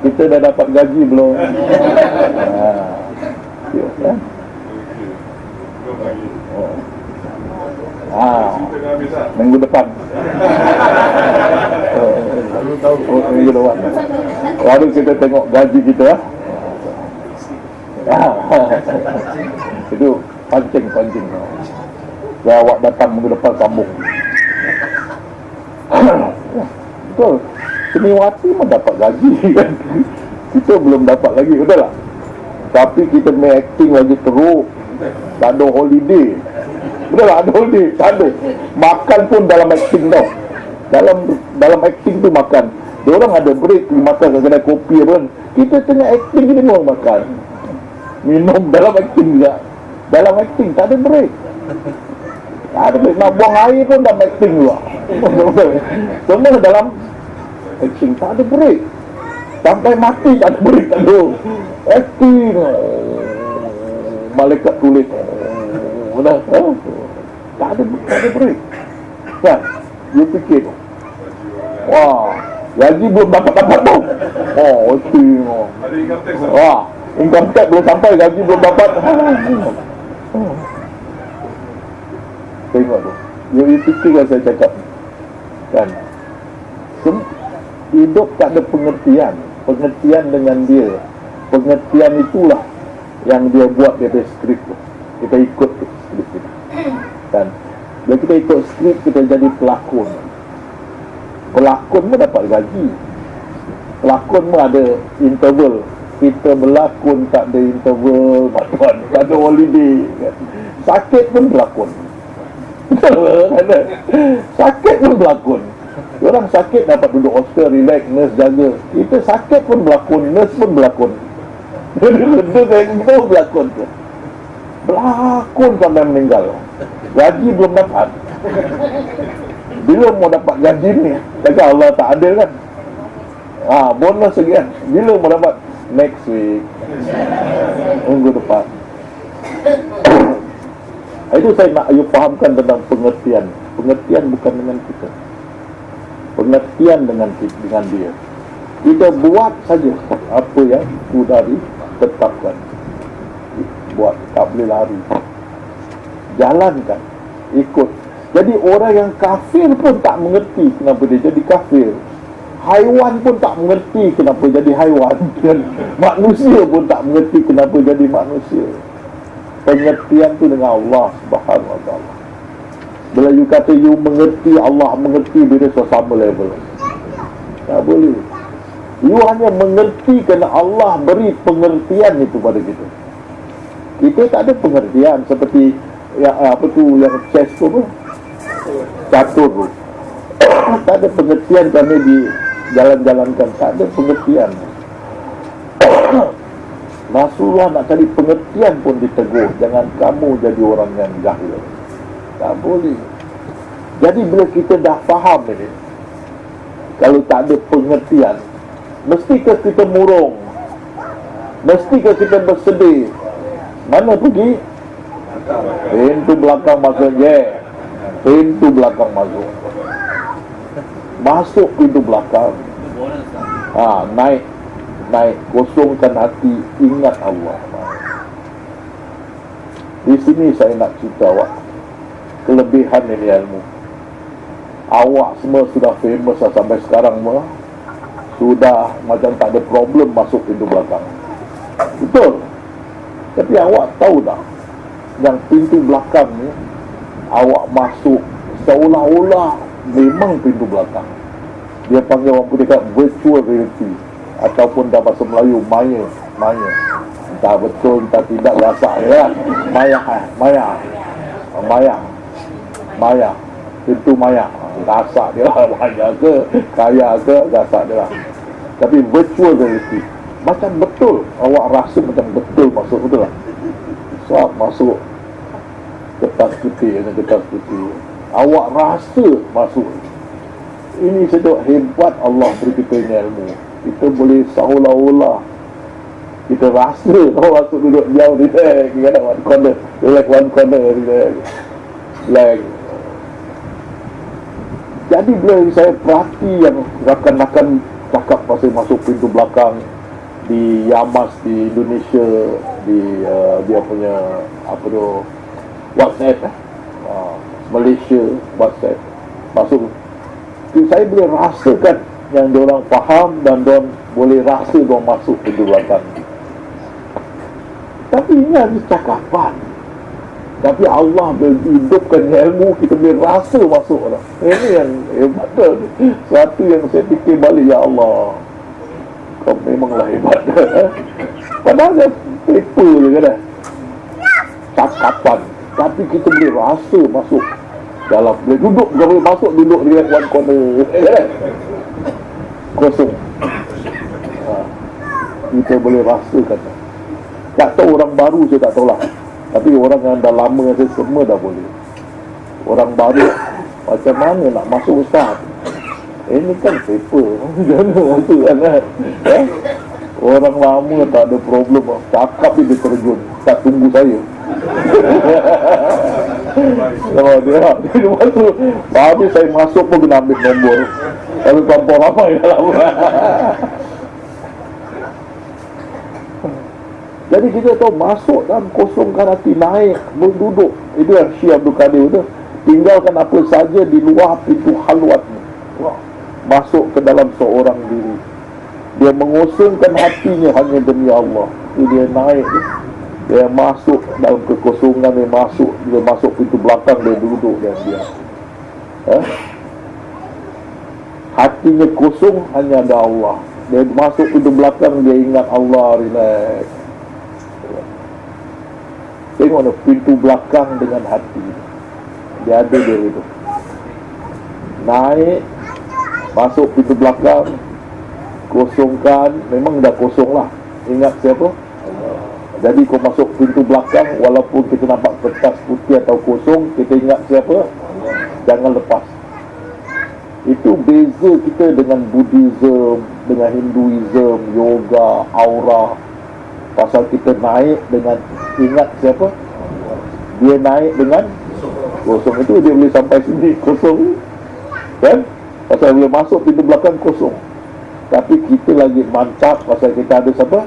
Kita dah dapat gaji belum? Oh. Ah, minggu depan. Oh, minggu depan. Baru kita tengok gaji kita. Ah. Itu pancing pancing. Ya awak datang minggu depan sambung. (coughs) Betul. Seniwati dapat gaji kan. Kita belum dapat lagi, betul tak? Tapi kita main acting lagi teruk. Tak ada holiday. Betul tak ada holiday? Tak ada. Makan pun dalam acting tau. Dalam dalam acting tu makan. Dia orang ada break makan kat kedai kopi apa kan. Kita tengah acting kita pun makan. Minum dalam acting juga. Dalam acting tak ada break. Tak ada break. Nak buang air pun dalam acting juga. (laughs) Semua dalam acting tak ada break. Sampai mati tak ada break tak ada. Acting. Malaikat tulis. Mana oh, tak ada tak ada break. Kan you fikir. Wah gaji belum dapat dapat tu. Oh acting wah income tax belum sampai gaji belum dapat. Oh. tengok tu. You, you fikir kan saya cakap. Kan hidup tak ada pengertian. Pengertian dengan dia. Pengertian itulah yang dia buat dia punya skrip tu. Kita ikut tu skrip kita kan bila kita ikut skrip kita jadi pelakon. Pelakon pun dapat gaji. Pelakon pun ada interval. Kita berlakon tak ada interval tuan tak ada holiday. Kan? sakit pun berlakon. (laughs) Sakit pun berlakon Orang sakit dapat duduk hostel, relax, nurse jaga. Kita sakit pun berlakon, nurse pun berlakon. Benda yang itu berlakon tu. Berlakon sampai meninggal. Gaji belum dapat. Bila mau dapat gaji ni? Kata Allah tak adil kan? Ha, bonus kan? Bila mau dapat? Next week. Minggu depan. Itu saya nak you fahamkan tentang pengertian. Pengertian bukan dengan kita pengertian dengan dengan dia. Kita buat saja apa yang sudah ditetapkan. Buat, tak boleh lari. Jalankan, ikut. Jadi orang yang kafir pun tak mengerti kenapa dia jadi kafir. Haiwan pun tak mengerti kenapa jadi haiwan. Dan (laughs) manusia pun tak mengerti kenapa jadi manusia. Pengertian tu dengan Allah Subhanahu Wa Taala. Bila you kata you mengerti Allah mengerti bila sama level. Tak boleh. You hanya mengerti kerana Allah beri pengertian itu pada kita. Kita tak ada pengertian seperti yang, apa tu yang chess tu pun Catur tu. (coughs) Tak ada pengertian kami di jalan-jalankan. Tak ada pengertian. (coughs) Rasulullah nak cari pengertian pun ditegur. Jangan kamu jadi orang yang jahil tak boleh. Jadi bila kita dah faham ini, kalau tak ada pengertian, mestikah kita murung? Mestikah kita bersedih? Mana pergi? Pintu belakang masuk. Yeah. Pintu belakang masuk. Masuk pintu belakang. Ha, naik. Naik. Kosongkan hati. Ingat Allah. Di sini saya nak cerita awak kelebihan ini ilmu. Awak semua sudah famous lah sampai sekarang semua. Sudah macam tak ada problem masuk pintu belakang. Betul. Tapi awak tahu tak? Yang pintu belakang ni awak masuk seolah-olah memang pintu belakang. Dia panggil orang putih kat virtual reality. Ataupun dalam bahasa Melayu maya maya. Entah betul entah tidak rasa ya. Maya maya. Maya maya pintu maya gasak dia (laughs) lah maya ke? Kaya ke? Gasak dia. Lah tapi virtual reality macam betul. Awak rasa macam betul masuk betul lah suap masuk. Kertas putih dengan kertas putih. Awak rasa masuk. Ini sedok hebat Allah beri kita ini ilmu. Kita boleh seolah-olah kita rasa (laughs) kalau masuk duduk jauh relax kita ada one corner relax one corner relax relax jadi bila saya perhati yang rakan-rakan cakap pasal masuk pintu belakang di Yamas di Indonesia di uh, dia punya apa tu WhatsApp eh? uh, Malaysia WhatsApp. Masuk. Jadi saya boleh rasakan yang orang faham dan orang boleh rasa orang masuk pintu belakang. Tapi ini ada cakapan tapi Allah hidupkan ilmu kita boleh rasa masuk lah. Ini yang hebat tu. Satu yang saya fikir balik ya Allah. Kau memanglah hebat. (laughs) Padahal dia paper je kan. Cakapan. Tapi kita boleh rasa masuk dalam boleh duduk kalau boleh masuk duduk di one corner. Kan? Kosong. Ha. Kita boleh rasa kata. Tak tahu orang baru saya tak tahu lah. Tapi orang yang dah lama saya semua dah boleh. Orang baru Macam mana nak masuk ustaz? Ini kan paper. (laughs) Jangan tu kan eh? Orang lama tak ada problem. Cakap dia terjun. Tak tunggu saya. Kalau (laughs) dia (laughs) Dia masuk. Habis saya masuk pun kena ambil nombor. Kalau tanpa ramai dalam Jadi kita tahu masuk dalam kosongkan hati naik berduduk itu yang Syekh Abdul Qadir itu tinggalkan apa saja di luar pintu halwat masuk ke dalam seorang diri. Dia mengosongkan hatinya hanya demi Allah. Itu dia naik dia masuk dalam kekosongan dia masuk dia masuk pintu belakang dia duduk dan dia eh? hatinya kosong hanya ada Allah. Dia masuk pintu belakang dia ingat Allah relax Tengok ni pintu belakang dengan hati. Dia ada dia itu Naik Masuk pintu belakang Kosongkan. Memang dah kosong lah. Ingat siapa? Jadi kau masuk pintu belakang Walaupun kita nampak kertas putih atau kosong Kita ingat siapa? Jangan lepas. Itu beza kita dengan Buddhism Dengan Hinduism Yoga Aura Pasal kita naik dengan ingat siapa? Dia naik dengan kosong. Itu dia boleh sampai sini kosong. Kan? Pasal dia masuk pintu belakang kosong. Tapi kita lagi mantap pasal kita ada siapa?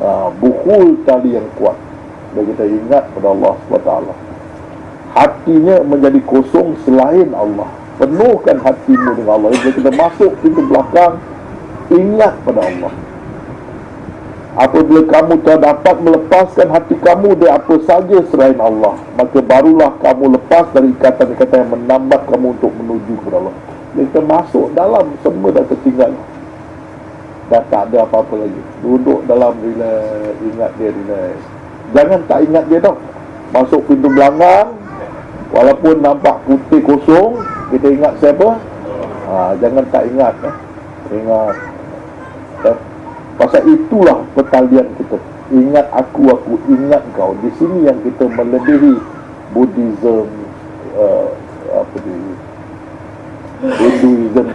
Uh, bukul tali yang kuat. Dan kita ingat pada Allah SWT. Hatinya menjadi kosong selain Allah. Penuhkan hatimu dengan Allah. Jadi kita masuk pintu belakang ingat pada Allah Apabila kamu telah dapat melepaskan hati kamu dari apa saja selain Allah Maka barulah kamu lepas dari ikatan-ikatan yang menambah kamu untuk menuju kepada Allah kita masuk dalam semua dah tertinggal Dah tak ada apa-apa lagi Duduk dalam relax, ingat dia relax Jangan tak ingat dia tau Masuk pintu belakang Walaupun nampak putih kosong Kita ingat siapa? Ha, jangan tak ingat eh. Ingat eh. Pasal itulah pertalian kita. Ingat aku, aku ingat kau. Di sini yang kita melebihi Buddhism uh, Apa dia Hinduism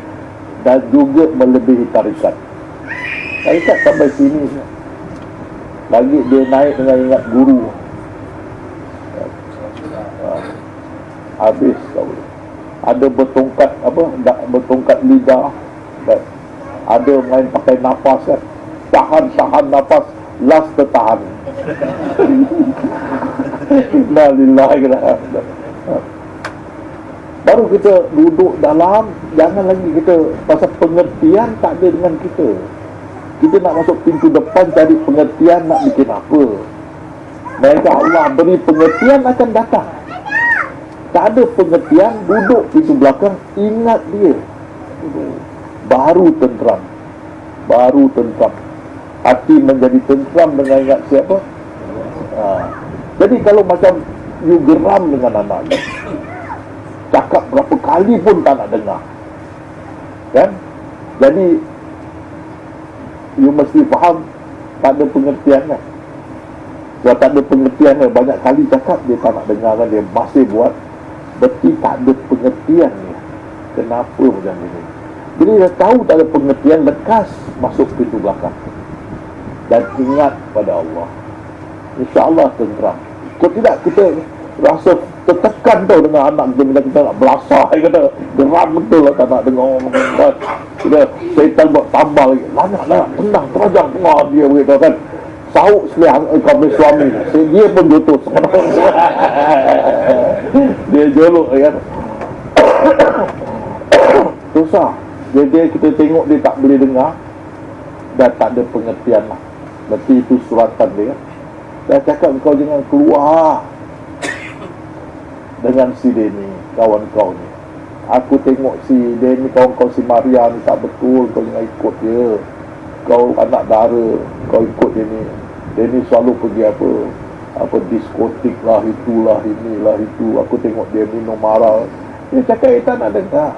Dan juga melebihi tarikat. Tarikat sampai sini. Lagi dia naik dengan ingat guru. Uh, Habis kau Ada bertongkat apa Bertongkat lidah Ada main pakai nafas kan tahan-tahan nafas last tertahan. (laughs) La lillahi baru kita duduk dalam jangan lagi kita pasal pengertian tak ada dengan kita. Kita nak masuk pintu depan cari pengertian nak bikin apa. Mereka Allah beri pengertian akan datang. Tak ada pengertian duduk pintu belakang ingat dia. Baru tenteram baru tenteram hati menjadi tentram dengan ingat siapa? Ha. jadi kalau macam you geram dengan anak you, cakap berapa kali pun tak nak dengar. Kan? Jadi you mesti faham tak ada pengertian kan? Kalau tak ada pengertian kan? Banyak kali cakap dia tak nak dengar kan? Dia masih buat berarti tak ada pengertian ni. Kenapa macam ni? Jadi dia tahu tak ada pengertian lekas masuk pintu belakang dan ingat pada Allah. InsyaAllah tenteram. Kalau tidak kita rasa tertekan tau dengan anak kita bila kita nak belasah kata geram betul lah tak nak dengar kan. Kita syaitan buat tambah lagi. Lanyak lah, tenang, terajang tengah dia begitu kan. Sauk selia kau punya suami Dia pun jatuh (laughs) Dia jolok kan (coughs) Susah Jadi kita tengok dia tak boleh dengar Dan tak ada pengertian lah Berarti itu suratan dia. Saya cakap kau jangan keluar. Dengan si Denny Kawan kau ni. Aku tengok si Denny kawan kau si Maria ni Tak betul. Kau jangan ikut dia. Kau anak dara Kau ikut dia ni Denny selalu pergi apa Apa diskotik lah itulah inilah itu. Aku tengok dia minum marah. Dia cakap dia tak nak dengar.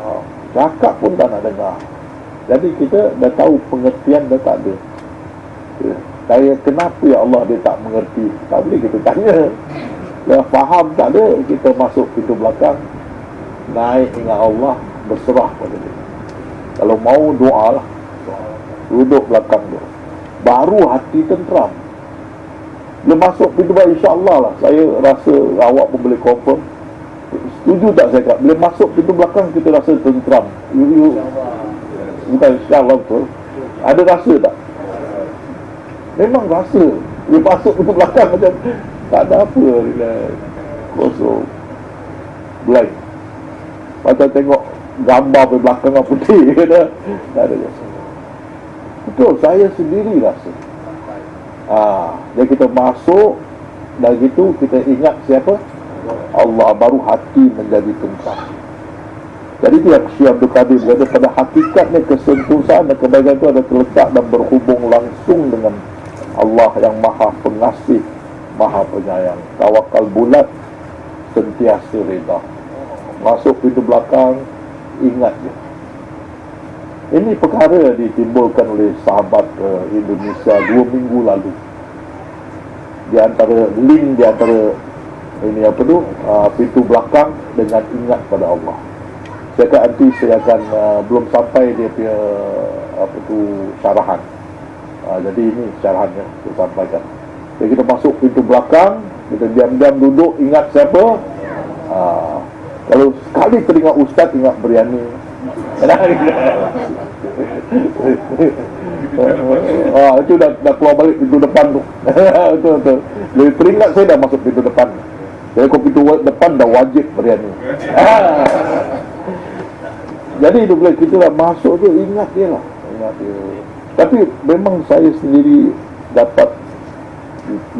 Ha, Cakap pun tak nak dengar jadi kita dah tahu pengertian dah tak ada. Ya. Saya kenapa ya Allah dia tak mengerti? Tak boleh kita tanya. Dah faham tak ada, kita masuk pintu belakang. naik dengan Allah berserah pada dia kalau mau doa lah duduk belakang dia baru hati tenteram bila masuk pintu baik insyaAllah lah saya rasa awak pun boleh confirm setuju tak saya kata bila masuk pintu belakang kita rasa tenteram you, you, bukan insyaAllah betul. Ada rasa tak? Memang rasa. Dia masuk pintu belakang macam tak ada apa relax. Kosong. Blank macam tengok gambar di belakang yang putih kata tak ada rasa. Betul saya sendiri rasa. Ha, jadi kita masuk dan gitu kita ingat siapa? Allah. Baru hati menjadi tentang jadi itu yang Syekh Abdul Qadir berkata pada hakikatnya kesentusan dan kebaikan itu ada terletak dan berhubung langsung dengan Allah yang maha pengasih, maha penyayang. Tawakal bulat, sentiasa reda. Masuk pintu belakang, ingat je. Ini perkara ditimbulkan oleh sahabat uh, Indonesia dua minggu lalu. Di antara link di antara ini apa tu uh, pintu belakang dengan ingat pada Allah. Akan nanti saya akan uh, belum sampai dia punya apa tu syarahan. Uh, jadi ini syarahannya saya sampaikan. Jadi kita masuk pintu belakang, kita diam-diam duduk ingat siapa? Uh, kalau sekali teringat ustaz ingat Biryani. (laughs) ah itu dah dah keluar balik pintu depan tu. (laughs) betul betul. Jadi teringat saya dah masuk pintu depan. Jadi kau pintu depan dah wajib Biryani. (laughs) Jadi itu bila kita dah masuk tu ingat dia lah. Ingat dia. Tapi memang saya sendiri dapat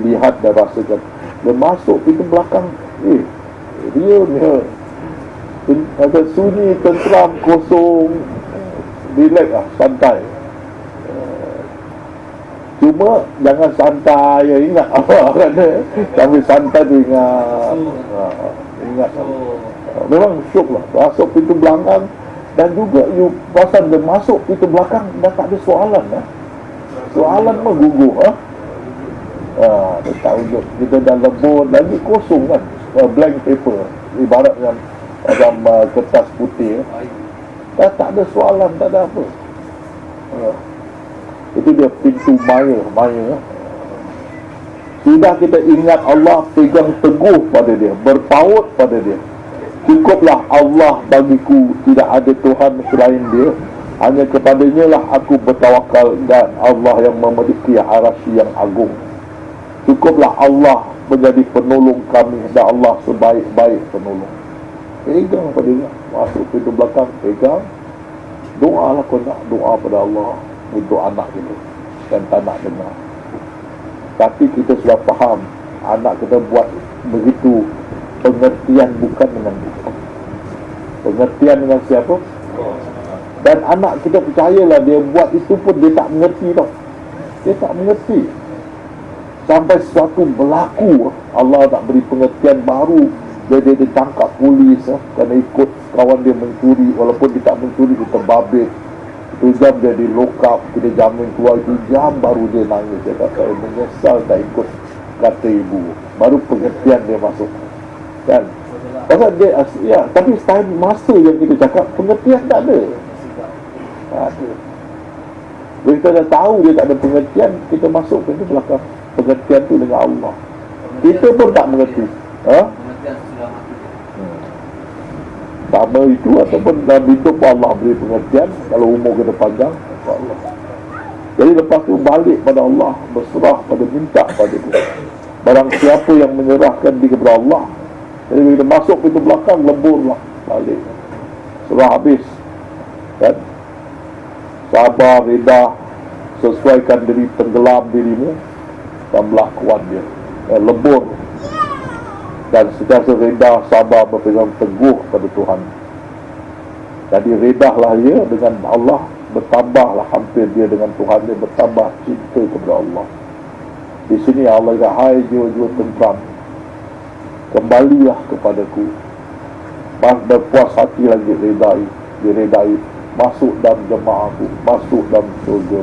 lihat dan rasakan. Dia masuk pintu belakang eh dia ni agak sunyi, tenteram, kosong. Relax lah, santai. Cuma jangan santai ya ingat (laughs) apa kan tapi santai tu ingat. Ha, ingat. Memang syuk lah. Masuk pintu belakang dan juga you pasal dia masuk pintu belakang dah tak ada soalan lah soalan mah gugup ha? ha, dia tak unjuk kita dah lembut lagi kosong kan. Uh, blank paper ibarat yang macam uh, kertas putih dah tak ada soalan tak ada apa. Uh, itu dia pintu maya maya sudah kita ingat Allah pegang teguh pada dia berpaut pada dia cukuplah Allah bagiku tidak ada Tuhan selain dia. Hanya kepadanya lah aku bertawakal dan Allah yang memiliki arasy yang agung. Cukuplah Allah menjadi penolong kami dan Allah sebaik-baik penolong. Pegang pada dia. Masuk pintu belakang pegang. Doa lah kau nak doa pada Allah untuk anak kita dan tak nak dengar. Tapi kita sudah faham anak kita buat begitu pengertian bukan dengan bukan. Pengertian dengan siapa? Dan anak kita percayalah dia buat itu pun dia tak mengerti tau. Dia tak mengerti. Sampai sesuatu berlaku Allah tak beri pengertian baru. Dia, dia ditangkap polis eh, kerana ikut kawan dia mencuri. Walaupun dia tak mencuri dia terbabit. Itu jam dia di lock up kita jamin keluar. Itu jam baru dia nangis. Dia kata saya menyesal tak ikut kata ibu. Baru pengertian dia masuk kan? Pasal dia ya tapi time masa yang kita cakap pengertian tak ada. Ada bila kita dah tahu dia tak ada pengertian kita masuk pintu belakang. Pengertian tu dengan Allah. Kita pun tak mengerti. Ha? sama itu ataupun dalam hidup Allah beri pengertian kalau umur kita panjang Allah. Jadi lepas tu balik pada Allah berserah pada minta pada dia. Barang siapa yang menyerahkan diri kepada Allah jadi bila masuk pintu belakang lebur lah balik. Serah habis kan? Sabar reda sesuaikan diri tenggelam dirimu dan melakukan dia. Eh, lebur. Dan sentiasa reda sabar berpegang teguh pada Tuhan. Jadi redahlah dia dengan Allah bertambahlah hampir dia dengan Tuhan dia bertambah cinta kepada Allah. Di sini Allah kata hai jiwa-jiwa tentram kembalilah kepadaku berpuas hati lagi redai diredai masuk dalam jemaahku masuk dalam surga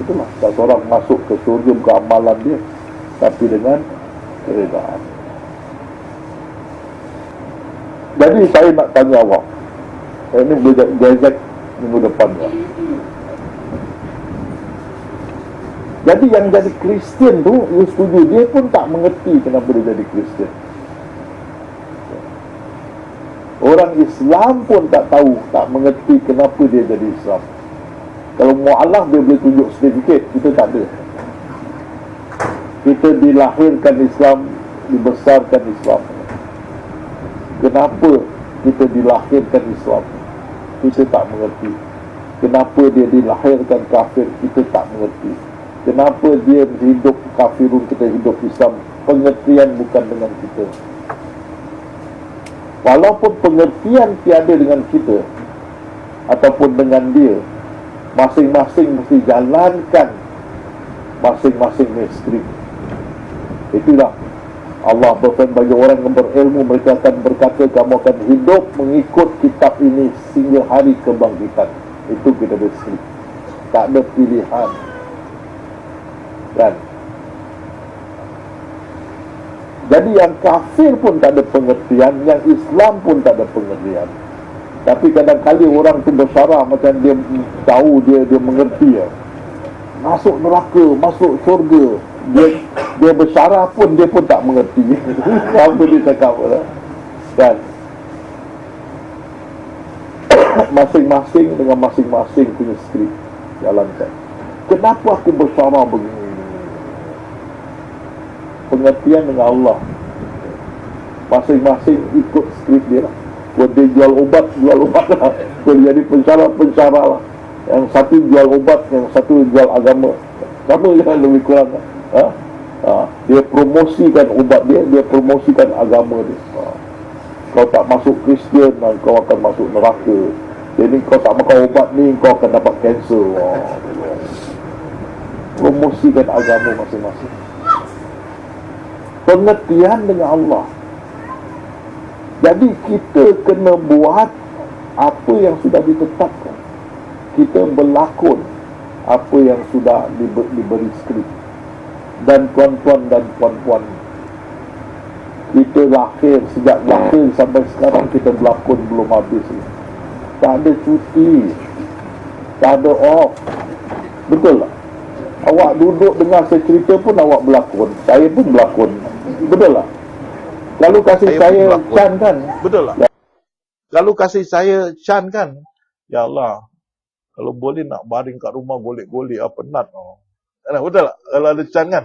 itulah tak seorang masuk ke surga ke amalan dia tapi dengan keredaan Jadi saya nak tanya awak. Ini boleh gazet minggu depan. Ya. Jadi yang jadi Kristian tu, you setuju, dia pun tak mengerti kenapa dia jadi Kristian. Orang Islam pun tak tahu, tak mengerti kenapa dia jadi Islam. Kalau mu'alaf dia boleh tunjuk sedikit, kita tak ada. Kita dilahirkan Islam, dibesarkan Islam. Kenapa kita dilahirkan Islam? Kita tak mengerti. Kenapa dia dilahirkan kafir? Kita tak mengerti. Kenapa dia hidup kafirun, kita hidup Islam? Pengertian bukan dengan kita. Walaupun pengertian tiada dengan kita Ataupun dengan dia Masing-masing mesti jalankan Masing-masing misteri Itulah Allah berfirman bagi orang yang berilmu Mereka akan berkata kamu akan hidup Mengikut kitab ini Sehingga hari kebangkitan Itu kita mesti Tak ada pilihan Dan jadi yang kafir pun tak ada pengertian Yang Islam pun tak ada pengertian. Tapi kadang-kadang orang tu bersarah Macam dia tahu dia dia mengerti ya. Masuk neraka, masuk syurga. Dia dia bersarah pun dia pun tak mengerti. (laughs) Apa dia cakap lah Dan (coughs) Masing-masing dengan masing-masing punya skrip. Jalankan Kenapa aku bersarah begini pengertian dengan Allah. Masing-masing ikut skrip dia lah. Buat dia jual ubat, jual ubat lah. Boleh jadi pensyarah-pensyarah lah. Yang satu jual ubat, yang satu jual agama. Sama je lah lebih kurang lah. ha? Ha? dia promosikan ubat dia, dia promosikan agama dia. Ha? kau tak masuk Kristian, kau akan masuk neraka. Jadi kau tak makan ubat ni, kau akan dapat kanser promosikan agama masing-masing pengertian dengan Allah. Jadi kita kena buat apa yang sudah ditetapkan. Kita berlakon apa yang sudah diberi skrip. Dan tuan-tuan dan puan-puan kita lahir sejak lahir sampai sekarang kita berlakon belum habis tak ada cuti tak ada off betul tak awak duduk dengar saya cerita pun awak berlakon saya pun berlakon Betul lah. Lalu kasih saya, saya Chan kan? Betul lah. Lalu kasih saya Chan kan? Ya Allah. Kalau boleh nak baring kat rumah golek-golek apa penat. Oh. Betul lah. Kalau ada Chan kan?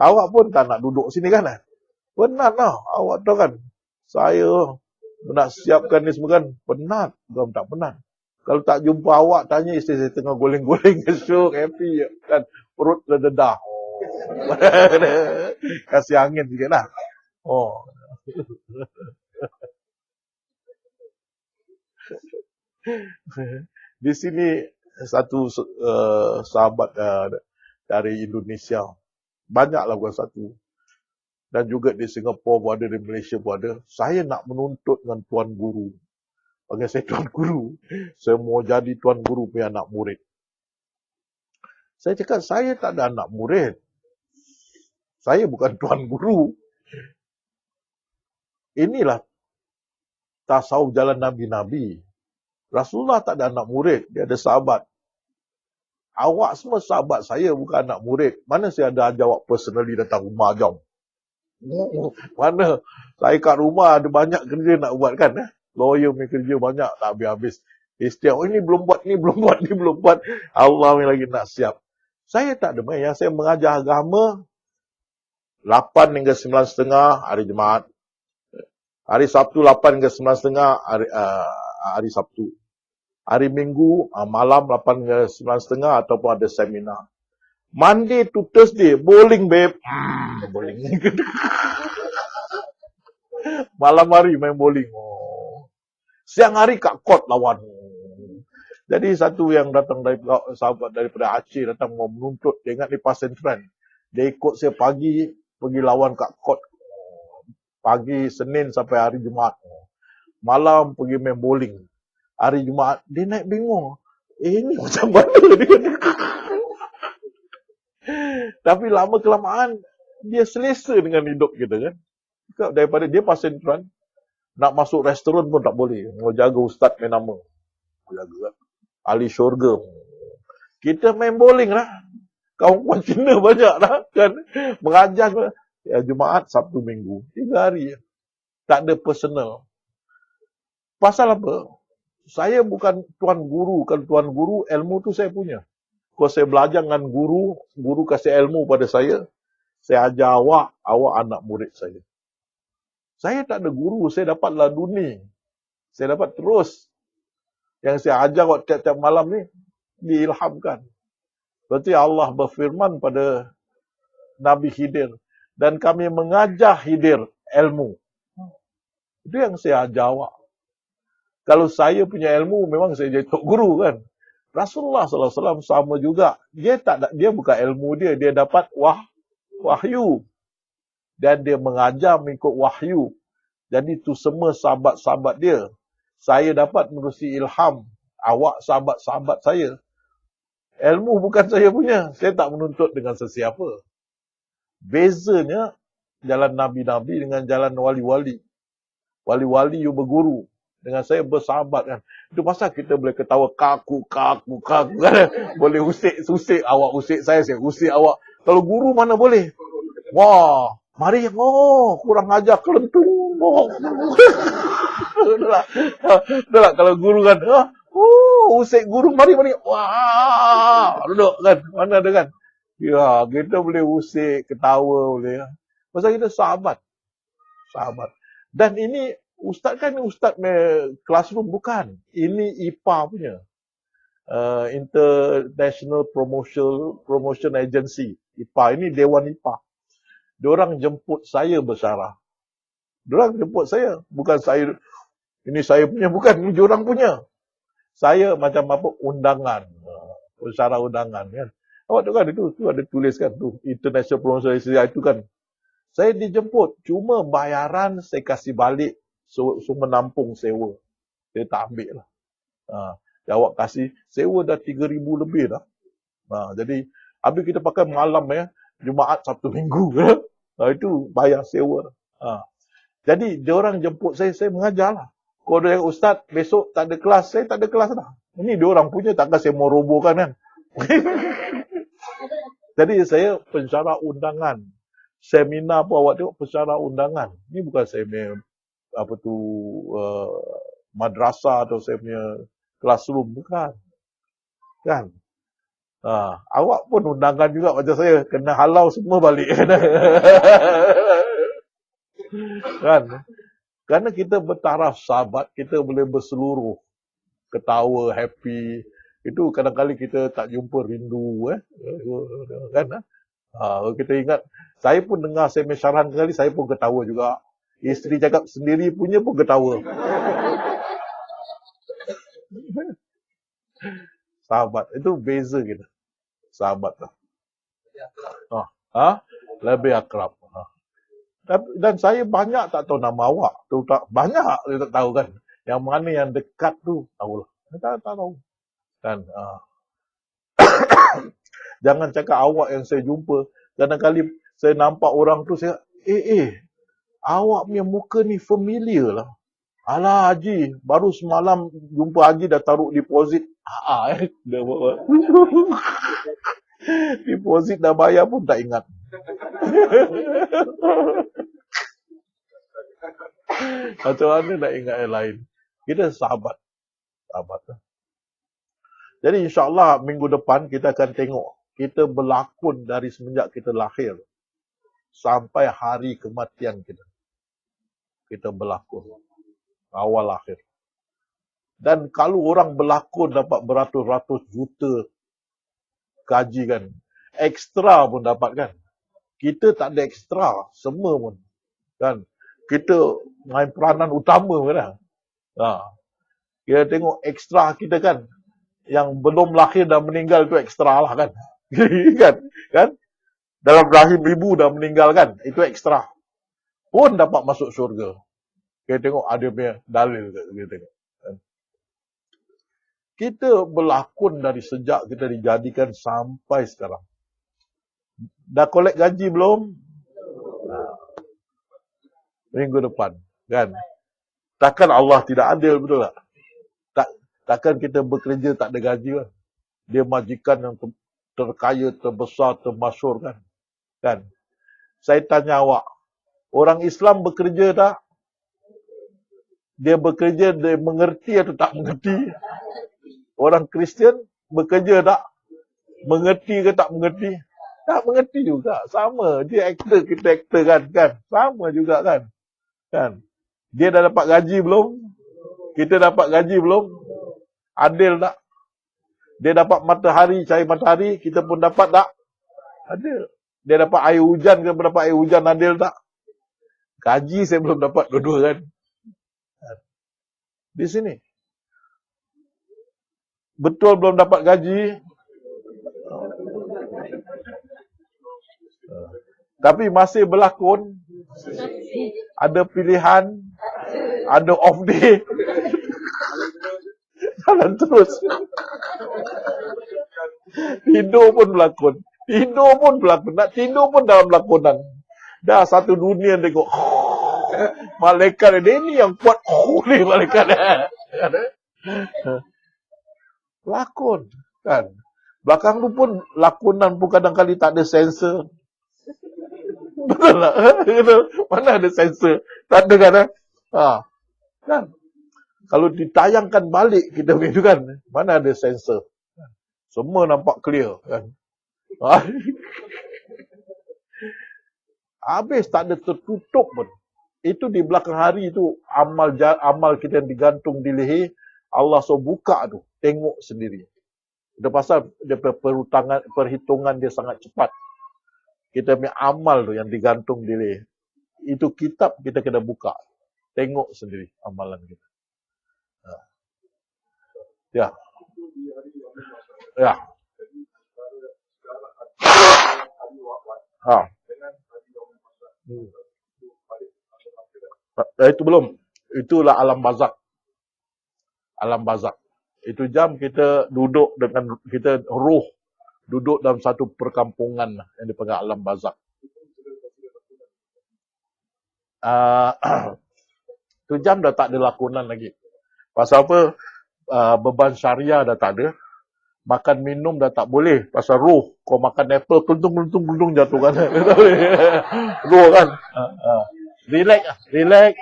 Awak pun tak nak duduk sini kan? Penat lah. Awak tahu kan? Saya nak siapkan ni semua kan? Penat. Bukan tak penat. Kalau tak jumpa awak, tanya isteri saya tengah goleng-goleng (laughs) syuk, happy kan? Perut lededah. (laughs) Kasih angin sikit lah. Oh. (laughs) Di sini satu uh, sahabat uh, dari Indonesia. Banyaklah bukan satu. Dan juga di Singapura pun ada, di Malaysia pun ada. Saya nak menuntut dengan Tuan Guru. Bagi saya Tuan Guru. Saya mau jadi Tuan Guru punya anak murid. Saya cakap, saya tak ada anak murid. Saya bukan (laughs) tuan guru. Inilah tasawuf jalan Nabi-Nabi. Rasulullah tak ada anak murid, dia ada sahabat. Awak semua sahabat saya bukan anak murid. Mana saya ada jawab personally datang rumah jom. (laughs) Mana saya kat rumah ada banyak kerja nak buat kan. Eh? Lawyer punya kerja banyak tak habis-habis. Setiap oh, ini belum buat, ni belum buat, ni belum buat. Allah lagi nak siap. Saya tak ada main. Yang saya mengajar agama, 8 hingga 9.30 hari Jumaat. Hari Sabtu 8 hingga 9.30 hari, uh, hari Sabtu. Hari Minggu uh, malam 8 hingga 9.30 ataupun ada seminar. Monday to Thursday, bowling babe. Hmm, bowling. (laughs) malam hari main bowling. Oh. Siang hari kat court lawan. Jadi satu yang datang dari sahabat daripada Aceh datang mau menuntut dia ingat ni pasentren. Dia ikut saya pagi pergi lawan kat court pagi Senin sampai hari Jumaat. Malam pergi main bowling. Hari Jumaat dia naik bingung. Eh ini (laughs) macam mana dia? Tapi lama kelamaan dia selesa dengan hidup kita kan. Daripada dia pasien tuan, Nak masuk restoran pun tak boleh. Mau jaga ustaz main nama. Jaga kan. Ahli syurga. Kita main bowling lah. Kawan-kawan Cina (laughs) banyak lah. Kan? Mengajar ya, Jumaat, Sabtu, Minggu. Tiga hari. Tak ada personal. Pasal apa? Saya bukan tuan guru. Kan tuan guru, ilmu tu saya punya. Kalau saya belajar dengan guru, guru kasih ilmu pada saya, saya ajar awak, awak anak murid saya. Saya tak ada guru, saya dapat laduni. Saya dapat terus. Yang saya ajar waktu tiap-tiap malam ni, diilhamkan. Berarti Allah berfirman pada Nabi Khidir. Dan kami mengajar Khidir ilmu. Itu yang saya ajar awak. Kalau saya punya ilmu, memang saya jadi tok guru kan. Rasulullah SAW sama juga. Dia tak dia bukan ilmu dia, dia dapat wah wahyu dan dia mengajar mengikut wahyu. Jadi itu semua sahabat-sahabat dia. Saya dapat menerusi ilham awak sahabat-sahabat saya. Ilmu bukan saya punya. Saya tak menuntut dengan sesiapa. Bezanya jalan nabi-nabi dengan jalan wali-wali. Wali-wali you berguru dengan saya bersahabat kan. Itu pasal kita boleh ketawa kaku, kaku, kaku kan. (laughs) Boleh usik, usik awak usik saya, saya usik awak. Kalau guru mana boleh? Wah, mari oh, kurang ajar kelentung. Oh. (laughs) Itulah. Itulah kalau guru kan, oh, usik guru mari mari. Wah, duduk kan. Mana ada kan? Ya, kita boleh usik, ketawa boleh. Pasal kita sahabat. Sahabat. Dan ini ustaz kan ustaz classroom bukan. Ini IPA punya. Uh, International Promotion Promotion Agency. IPA ini Dewan IPA. Diorang jemput saya bersyarah. Diorang jemput saya. Bukan saya. Ini saya punya. Bukan. Ini diorang punya. Saya macam apa undangan. Bersyarah undangan kan. Awak tu kan itu, tu ada tulis kan. Tu, International Promotion Agency itu kan. Saya dijemput. Cuma bayaran saya kasih balik so, so menampung sewa. Dia tak ambil lah. Ha, awak kasih sewa dah 3,000 lebih dah. Ha, jadi habis kita pakai malam ya. Jumaat Sabtu Minggu. (laughs) Ha, itu bayar sewa. Ha. Jadi dia orang jemput saya, saya mengajar lah. Kalau dia ustaz besok tak ada kelas, saya tak ada kelas dah. Ini dia orang punya takkan saya mau robohkan kan. (laughs) Jadi saya pensyarah undangan. Seminar apa awak tengok pensyarah undangan. Ini bukan seminar apa tu uh, madrasah atau saya punya classroom bukan kan ha, awak pun undangan juga macam saya kena halau semua balik kan (laughs) kerana kita bertaraf sahabat kita boleh berseluruh ketawa happy itu kadang-kadang kita tak jumpa rindu eh kan ha, kita ingat saya pun dengar saya mesyarahan kali saya pun ketawa juga Isteri cakap sendiri punya pun ketawa. (laughs) Sahabat. Itu beza kita. Sahabat lah. Ha? ha? Lebih akrab. Ha? Dan saya banyak tak tahu nama awak. Tu tak banyak saya tak tahu kan. Yang mana yang dekat tu tahu lah. Saya tak, tak tahu. Dan uh, (coughs) jangan cakap awak yang saya jumpa. Kadang-kadang saya nampak orang tu saya eh eh awak punya muka ni familiar lah. Alah Haji, baru semalam jumpa Haji dah taruh deposit. Ah, eh. (laughs) (laughs) Deposit dah bayar pun tak ingat. Macam mana nak ingat yang lain? Kita sahabat. Sahabat. Lah. Jadi insyaAllah minggu depan kita akan tengok. Kita berlakon dari semenjak kita lahir. Sampai hari kematian kita kita berlakon awal akhir. Dan kalau orang berlakon dapat beratus-ratus juta gaji kan, ekstra pun dapat kan. Kita tak ada ekstra, semua pun. Kan? Kita main peranan utama kan. Ha. Kita tengok ekstra kita kan. Yang belum lahir dan meninggal tu ekstra lah kan. (laughs) kan? kan? Dalam rahim ibu dah meninggal kan. Itu ekstra pun dapat masuk syurga. Kita tengok ada punya dalil kita tengok. Kan? Kita berlakon dari sejak kita dijadikan sampai sekarang. Dah kolek gaji belum? Minggu depan. Kan? Takkan Allah tidak adil, betul tak? tak takkan kita bekerja tak ada gaji kan? Dia majikan yang ter, terkaya, terbesar, termasyur kan? Kan? Saya tanya awak, orang Islam bekerja tak? Dia bekerja, dia mengerti atau tak mengerti? Orang Kristian bekerja tak? Mengerti ke tak mengerti? Tak mengerti juga. Sama. Dia aktor, kita aktor kan? kan? Sama juga kan? Kan? Dia dah dapat gaji belum? Kita dapat gaji belum? Adil tak? Dia dapat matahari, cahaya matahari, kita pun dapat tak? Adil. Dia dapat air hujan, kita pun dapat air hujan, adil tak? Gaji saya belum dapat dua-dua kan? Di sini. Betul belum dapat gaji. Tapi masih berlakon. Ada pilihan ada off day. (laughs) Jalan terus. Tidur pun berlakon. Tidur pun berlakon. Nak tidur pun dalam lakonan. Dah satu dunia tengok. (laughs) Malaikat dia ni yang kuat. (laughs) Ni malaikat dia. Lakon. Kan? Belakang tu pun lakonan pun kadang-kadang tak ada sensor. Betul tak? (laughs) Mana ada sensor? Tak ada kan? Ha. Kan? Kalau ditayangkan balik kita punya tu kan, mana ada sensor. Semua nampak clear kan. Ha. (laughs) Habis tak ada tertutup pun. Itu di belakang hari tu amal amal kita yang digantung di leher Allah so buka tu tengok sendiri. Dia pasal dia perhitungan dia sangat cepat. Kita punya amal tu yang digantung di leher. Itu kitab kita kena buka. Tengok sendiri amalan kita. Ha. Ya. Ya. Ha. Eh, itu belum. Itulah alam bazak. Alam bazak. Itu jam kita duduk dengan kita roh duduk dalam satu perkampungan yang dipanggil alam bazak. Uh, (clears throat) Tu jam dah tak ada lakonan lagi. Pasal apa? Uh, beban syariah dah tak ada. Makan minum dah tak boleh. Pasal roh. Kau makan apple, keluntung, keluntung, keluntung jatuh kan. (laughs) roh kan. Uh. Relax lah. Relax.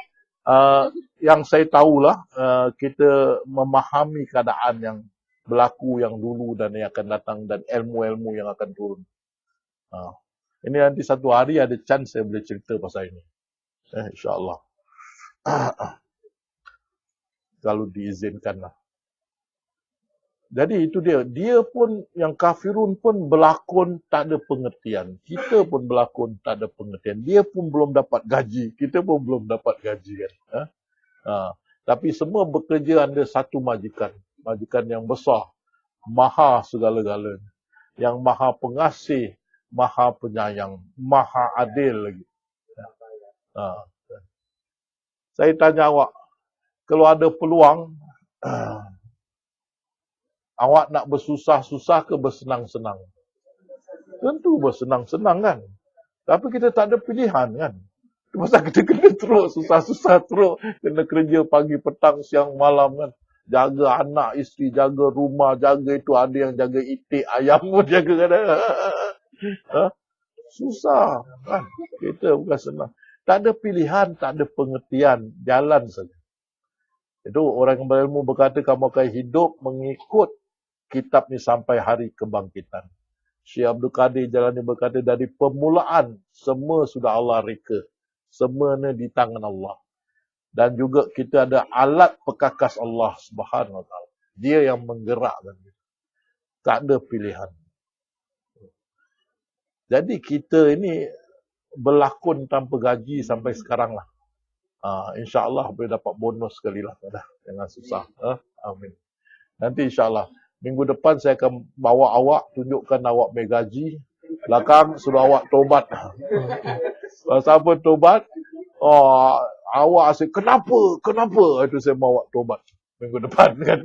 Uh, yang saya tahulah, uh, kita memahami keadaan yang berlaku yang dulu dan yang akan datang dan ilmu-ilmu yang akan turun. Uh. Ini nanti satu hari ada chance saya boleh cerita pasal ini. Eh, InsyaAllah. (coughs) Kalau diizinkan lah. Jadi itu dia. Dia pun, yang kafirun pun berlakon tak ada pengertian. Kita pun berlakon tak ada pengertian. Dia pun belum dapat gaji. Kita pun belum dapat gaji kan. Ha? Ha. Tapi semua bekerja under satu majikan. Majikan yang besar. Maha segala-galanya. Yang maha pengasih. Maha penyayang. Maha adil lagi. Ha. Saya tanya awak, kalau ada peluang, (clears throat) awak nak bersusah-susah ke bersenang-senang? Tentu bersenang-senang kan. Tapi kita tak ada pilihan kan. Masa kita kena teruk, susah-susah teruk. Kena kerja pagi, petang, siang, malam kan. Jaga anak, isteri, jaga rumah, jaga itu. Ada yang jaga itik, ayam pun jaga kan. (laughs) Ha? Susah kan. Kita bukan senang. Tak ada pilihan, tak ada pengertian, jalan saja. Itu orang yang berilmu berkata kamu akan hidup mengikut kitab ni sampai hari kebangkitan. Syekh Abdul Qadir Jalani berkata dari permulaan semua sudah Allah reka. Semua ni di tangan Allah. Dan juga kita ada alat pekakas Allah Subhanahu Wa Taala. Dia yang menggerakkan kita. Tak ada pilihan. Jadi kita ini berlakon tanpa gaji sampai sekarang lah. Uh, InsyaAllah boleh dapat bonus sekali lah. Dah. Jangan susah. Uh, amin. Nanti insyaAllah. Minggu depan saya akan bawa awak, tunjukkan awak punya gaji. Belakang suruh awak tobat. (laughs) Pasal apa tobat? Oh, awak asyik, kenapa? Kenapa? Itu saya awak tobat. Minggu depan (laughs) kan.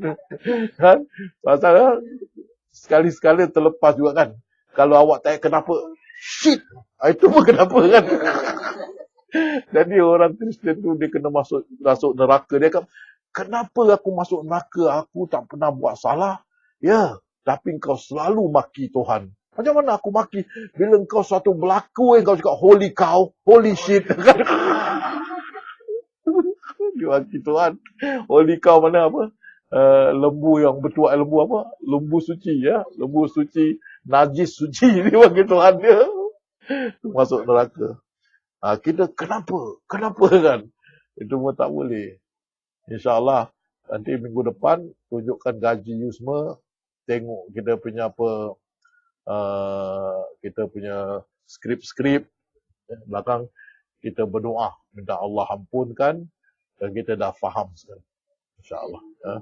kan? Pasal sekali-sekali terlepas juga kan. Kalau awak tanya kenapa, shit. Ah, itu pun (laughs) kenapa kan? Jadi orang Kristian tu dia kena masuk masuk neraka. Dia kan, kenapa aku masuk neraka? Aku tak pernah buat salah. Ya, tapi kau selalu maki Tuhan. Macam mana aku maki? Bila kau suatu berlaku, eh, kau cakap holy cow, holy shit. dia (laughs) maki Tuhan. Holy cow mana apa? Uh, lembu yang bertuak lembu apa? Lembu suci ya. Lembu suci, najis suci. (laughs) Dia bagi Tuhan dia. Masuk neraka. Ha, kita kenapa? Kenapa kan? Itu pun tak boleh. InsyaAllah nanti minggu depan tunjukkan gaji you semua. Tengok kita punya apa uh, kita punya skrip-skrip belakang kita berdoa minta Allah ampunkan dan kita dah faham sekarang. InsyaAllah. Ya.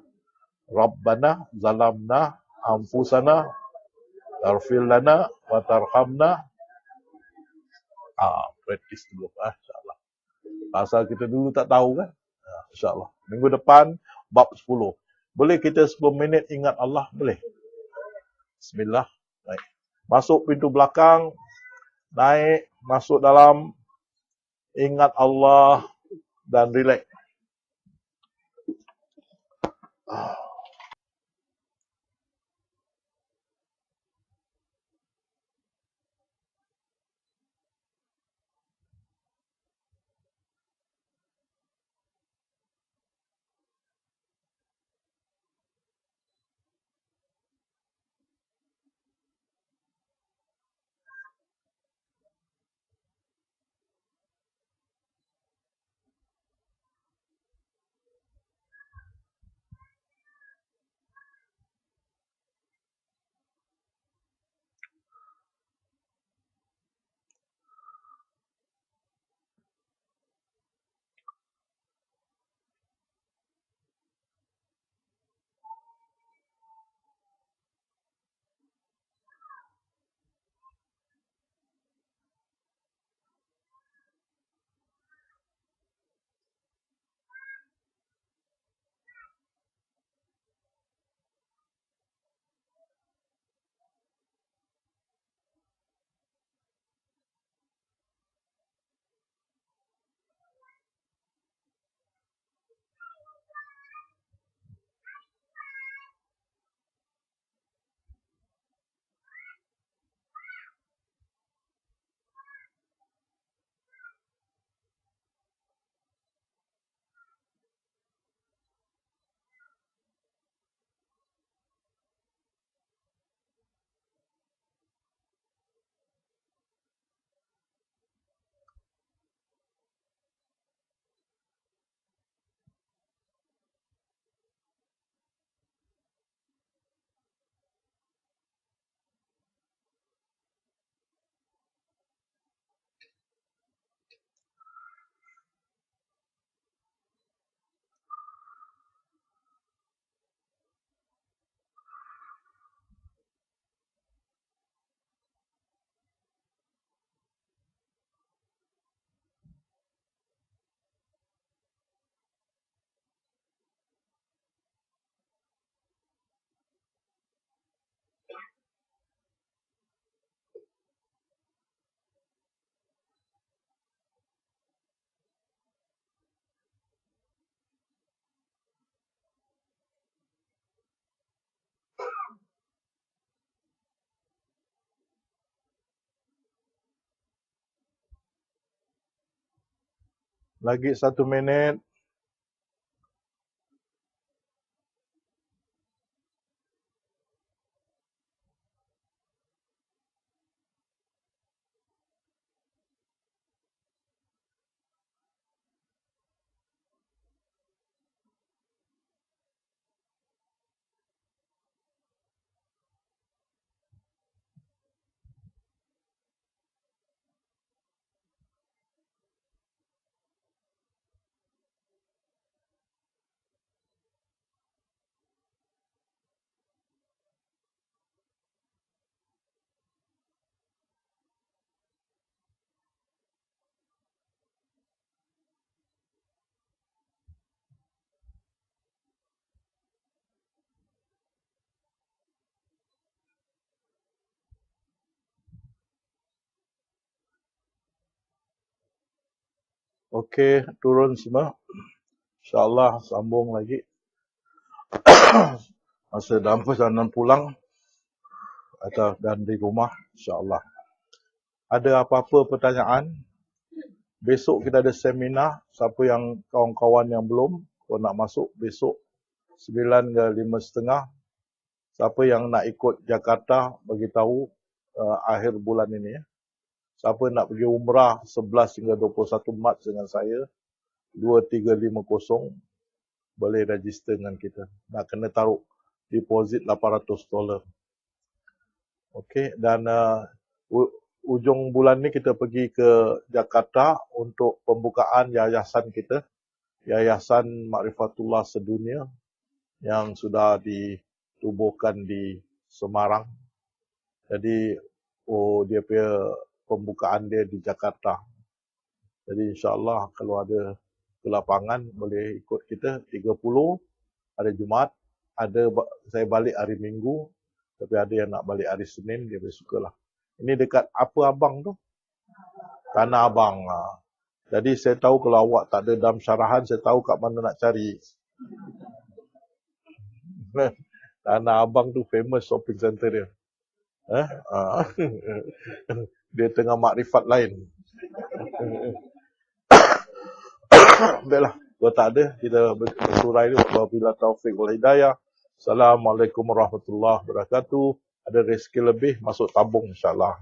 Rabbana zalamna anfusana tarfil lana wa tarhamna Ah, practice dulu. Ah, InsyaAllah. Pasal kita dulu tak tahu kan? Ah, InsyaAllah. Minggu depan, bab 10. Boleh kita 10 minit ingat Allah? Boleh. Bismillah. Naik. Masuk pintu belakang. Naik. Masuk dalam. Ingat Allah. Dan relax. Ah. Lagi satu minit. Okey, turun semua. InsyaAllah sambung lagi. (coughs) Masa dalam perjalanan pulang atau dan di rumah, insyaAllah. Ada apa-apa pertanyaan? Besok kita ada seminar. Siapa yang kawan-kawan yang belum, kalau nak masuk besok 9 ke 5 setengah. Siapa yang nak ikut Jakarta, bagi tahu uh, akhir bulan ini. Ya. Siapa nak pergi umrah 11 hingga 21 Mac dengan saya, 2350 boleh register dengan kita. Nak kena taruh deposit 800 dolar. Okey dan uh, ujung bulan ni kita pergi ke Jakarta untuk pembukaan yayasan kita, Yayasan Makrifatullah Sedunia yang sudah ditubuhkan di Semarang. Jadi oh dia punya pembukaan dia di Jakarta. Jadi insyaAllah kalau ada ke lapangan boleh ikut kita 30 hari Jumaat. Ada saya balik hari Minggu. Tapi ada yang nak balik hari Senin, dia boleh suka lah. Ini dekat apa abang tu? Tanah Abang. Ha. Jadi saya tahu kalau awak tak ada dalam syarahan, saya tahu kat mana nak cari. (laughs) Tanah Abang tu famous shopping center dia. Eh? Ha. (laughs) dia tengah makrifat lain. (coughs) Baiklah, kalau tak ada, kita bersurai dulu. Wabila taufiq wal hidayah. Assalamualaikum warahmatullahi wabarakatuh. Ada rezeki lebih, masuk tabung insyaAllah.